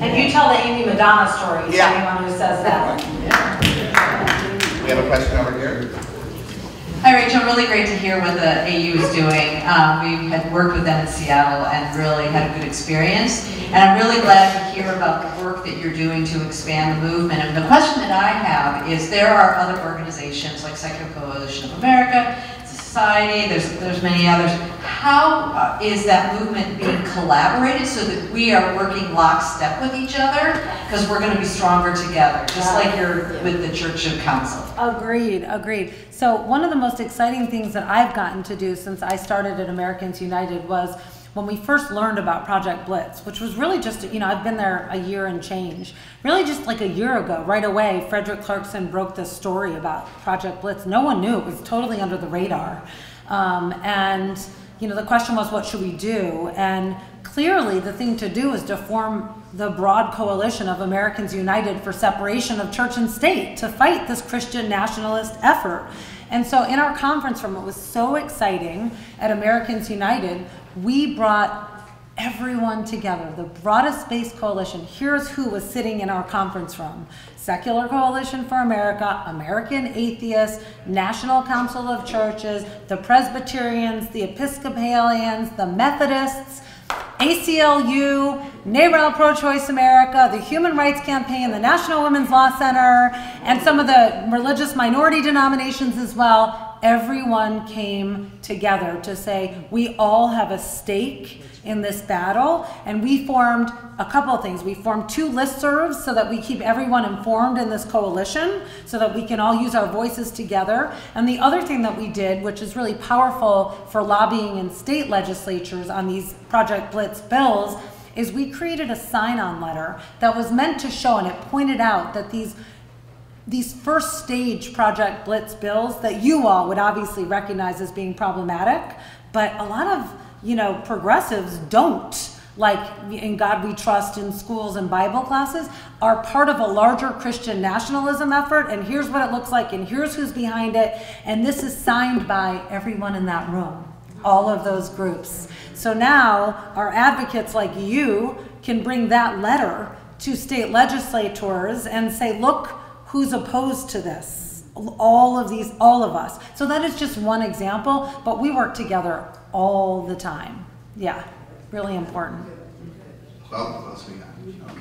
And you tell the Aimee Maddonna story to Yeah. anyone who says that. We have a question over here. Hi, Rachel. Really great to hear what the AU is doing. Um, we had worked with them in Seattle and really had a good experience. And I'm really glad to hear about the work that you're doing to expand the movement. And the question that I have is there are other organizations like Secular Coalition of America, Society, there's, there's many others. How uh, that movement being collaborated so that we are working lockstep with each other? Because we're going to be stronger together, just like you're with the Church of Council. Agreed, agreed. So one of the most exciting things that I've gotten to do since I started at Americans United was when we first learned about Project Blitz, which was really just, you know, I've been there a year and change. Really just like a year ago, right away, Frederick Clarkson broke this story about Project Blitz. No one knew, it was totally under the radar. Um, and, you know, the question was, what should we do? And clearly the thing to do is to form the broad coalition of Americans United for separation of church and state to fight this Christian nationalist effort. And so in our conference room, it was so exciting at Americans United, we brought everyone together, the broadest based coalition. Here's who was sitting in our conference room. Secular Coalition for America, American Atheists, National Council of Churches, the Presbyterians, the Episcopalians, the Methodists, ACLU, NARAL Pro-Choice America, the Human Rights Campaign, the National Women's Law Center, and some of the religious minority denominations as well. Everyone came together to say, we all have a stake in this battle, and we formed a couple of things. We formed two listservs so that we keep everyone informed in this coalition, so that we can all use our voices together. And the other thing that we did, which is really powerful for lobbying in state legislatures on these Project Blitz bills, is we created a sign-on letter that was meant to show, and it pointed out that these these first stage Project Blitz bills that you all would obviously recognize as being problematic, but a lot of you know progressives don't. Like in God we trust in schools and Bible classes are part of a larger Christian nationalism effort and here's what it looks like and here's who's behind it and this is signed by everyone in that room all of those groups. So now our advocates like you can bring that letter to state legislators and say look who's opposed to this all of these all of us so that is just one example but we work together all the time yeah really important Well, what else we got? Okay.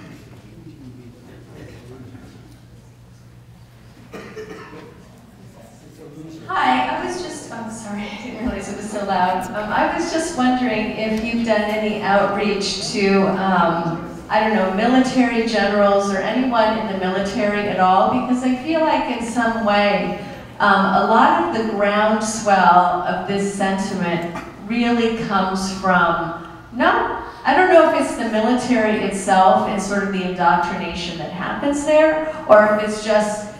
Hi, I was just, I'm sorry, I didn't realize it was so loud. Um, I was just wondering if you've done any outreach to, um, I don't know, military generals or anyone in the military at all, because I feel like in some way, um, a lot of the groundswell of this sentiment really comes from, no, I don't know if it's the military itself and sort of the indoctrination that happens there, or if it's just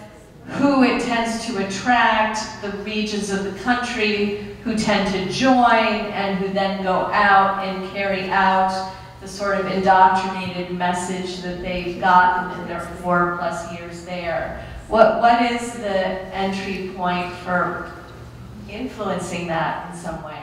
who it tends to attract, the regions of the country who tend to join and who then go out and carry out the sort of indoctrinated message that they've gotten in their four plus years there. What, what is the entry point for influencing that in some way?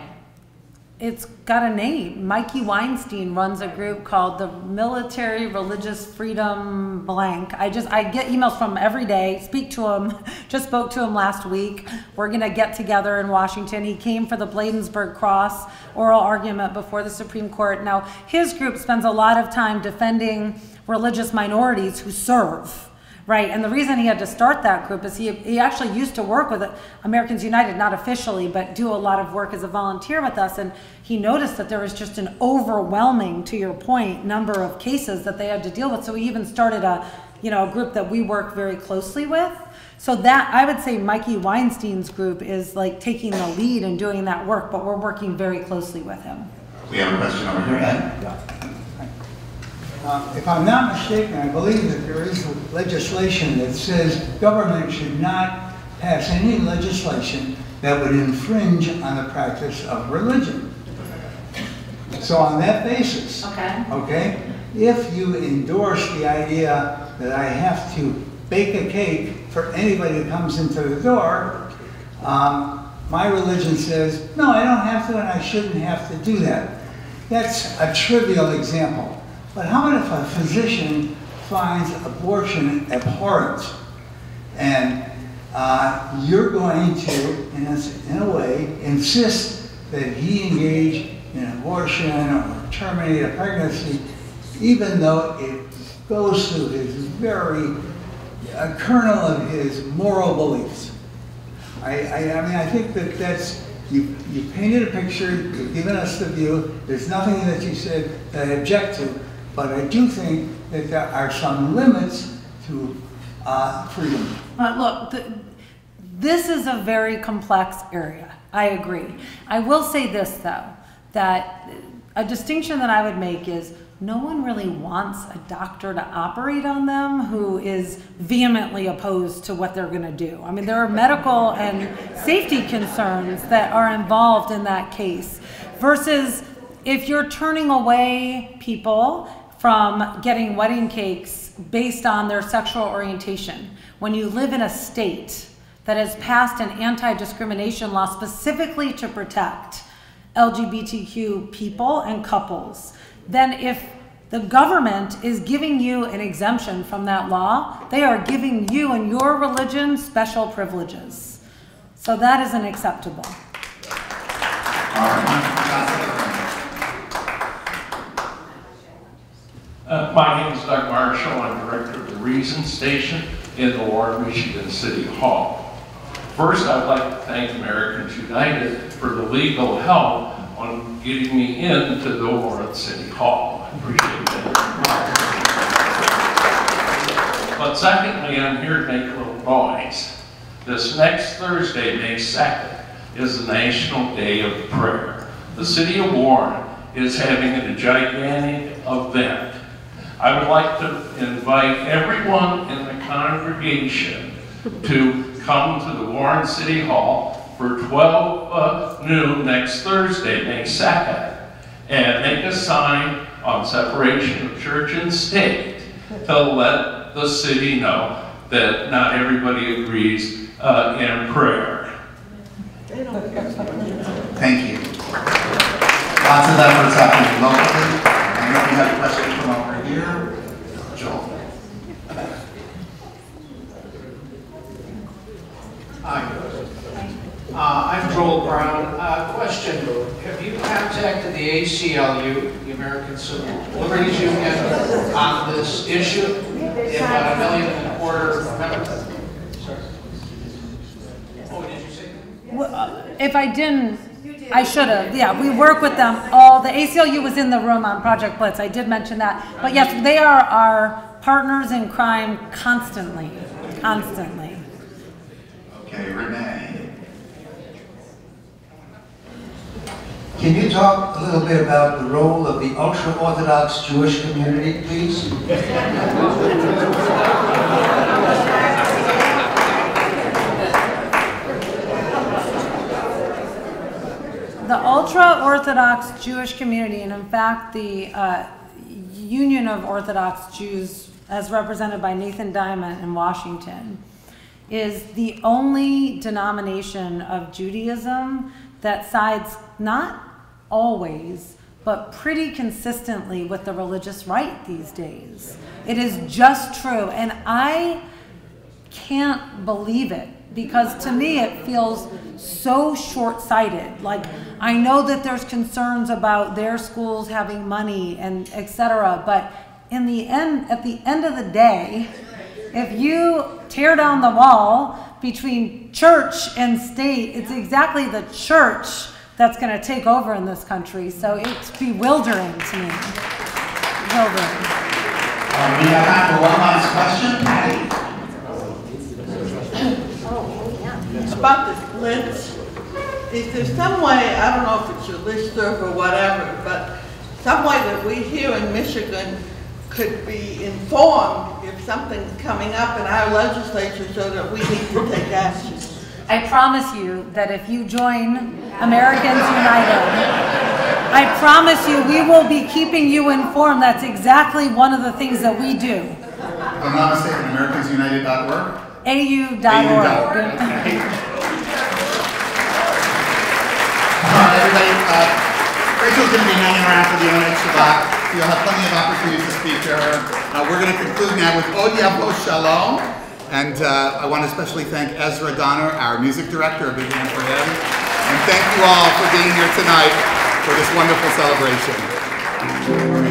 It's got a name. Mikey Weinstein runs a group called the Military Religious Freedom Blank. I just I get emails from every day. Speak to him. Just spoke to him last week. We're gonna get together in Washington. He came for the Bladensburg Cross oral argument before the Supreme Court. Now his group spends a lot of time defending religious minorities who serve. Right, and the reason he had to start that group is he, he actually used to work with Americans United, not officially, but do a lot of work as a volunteer with us. And he noticed that there was just an overwhelming, to your point, number of cases that they had to deal with. So he even started a, you know, a group that we work very closely with. So that, I would say Mikey Weinstein's group is like taking the lead and doing that work, but we're working very closely with him. We have a question over here, Ed? Uh, If I'm not mistaken, I believe that there is legislation that says government should not pass any legislation that would infringe on the practice of religion. So on that basis, Okay. okay, if you endorse the idea that I have to bake a cake for anybody who comes into the door, um, my religion says, no, I don't have to and I shouldn't have to do that. That's a trivial example. But how about if a physician finds abortion abhorrent? And uh, you're going to, in a, in a way, insist that he engage in abortion or terminate a pregnancy, even though it goes to his very a kernel of his moral beliefs. I, I, I mean, I think that that's, you, you painted a picture, you've given us the view, there's nothing that you said that I object to, but I do think that there are some limits to uh, freedom. Uh, look, th this is a very complex area. I agree. I will say this, though, that a distinction that I would make is no one really wants a doctor to operate on them who is vehemently opposed to what they're going to do. I mean, there are medical and safety concerns that are involved in that case versus if you're turning away people from getting wedding cakes based on their sexual orientation, when you live in a state that has passed an anti-discrimination law specifically to protect LGBTQ people and couples, then if the government is giving you an exemption from that law, they are giving you and your religion special privileges. So that isn't acceptable. Uh, my name is Doug Marshall. I'm director of the Reason Station in the Warren, Michigan City Hall. First, I'd like to thank Americans United for the legal help on getting me into the Warren City Hall. I appreciate that. But secondly, I'm here to make a little noise. This next Thursday, May 2nd, is the National Day of Prayer. The city of Warren is having a gigantic event. I would like to invite everyone in the congregation to come to the Warren City Hall for 12 uh, noon next Thursday, May 2nd, and make a sign on separation of church and state to let the city know that not everybody agrees uh, in prayer. Thank you. Lots of efforts happening locally. I know we have a question from over here. Joel. Hi. Uh, I'm Joel Brown. Uh, question, have you contacted the ACLU, the American Civil Liberties Union, on this issue? They have about a million and a quarter members. Sorry. Oh, did you say? Well, uh, If I didn't, I should have. Yeah, we work with them all. The ACLU was in the room on Project Blitz. I did mention that. But yes, they are our partners in crime constantly, constantly. Okay, Renee. Can you talk a little bit about the role of the ultra-Orthodox Jewish community, please? The ultra Orthodox Jewish community, and in fact, the uh, Union of Orthodox Jews, as represented by Nathan Diament in Washington, is the only denomination of Judaism that sides not always, but pretty consistently with the religious right these days. It is just true. And I can't believe it because to me it feels so short-sighted like i know that there's concerns about their schools having money and etc but in the end at the end of the day if you tear down the wall between church and state it's exactly the church that's going to take over in this country so it's bewildering to me bewildering Uh, we have time for one last question. Patty. About this blitz, is there some way, I don't know if it's your listserv or whatever, but some way that we here in Michigan could be informed if something's coming up in our legislature so that we need to take action? I promise you that if you join Americans United, I promise you we will be keeping you informed. That's exactly one of the things that we do. If I'm not mistaken, AmericasUnited.org? AU.org. Uh, Rachel's going to be hanging around for the Oneg Shabbat. You'll have plenty of opportunities to speak to her. Uh, we're going to conclude now with Od Yavo Shalom. And uh, I want to especially thank Ezra Donner, our music director. A big hand for him. And thank you all for being here tonight for this wonderful celebration.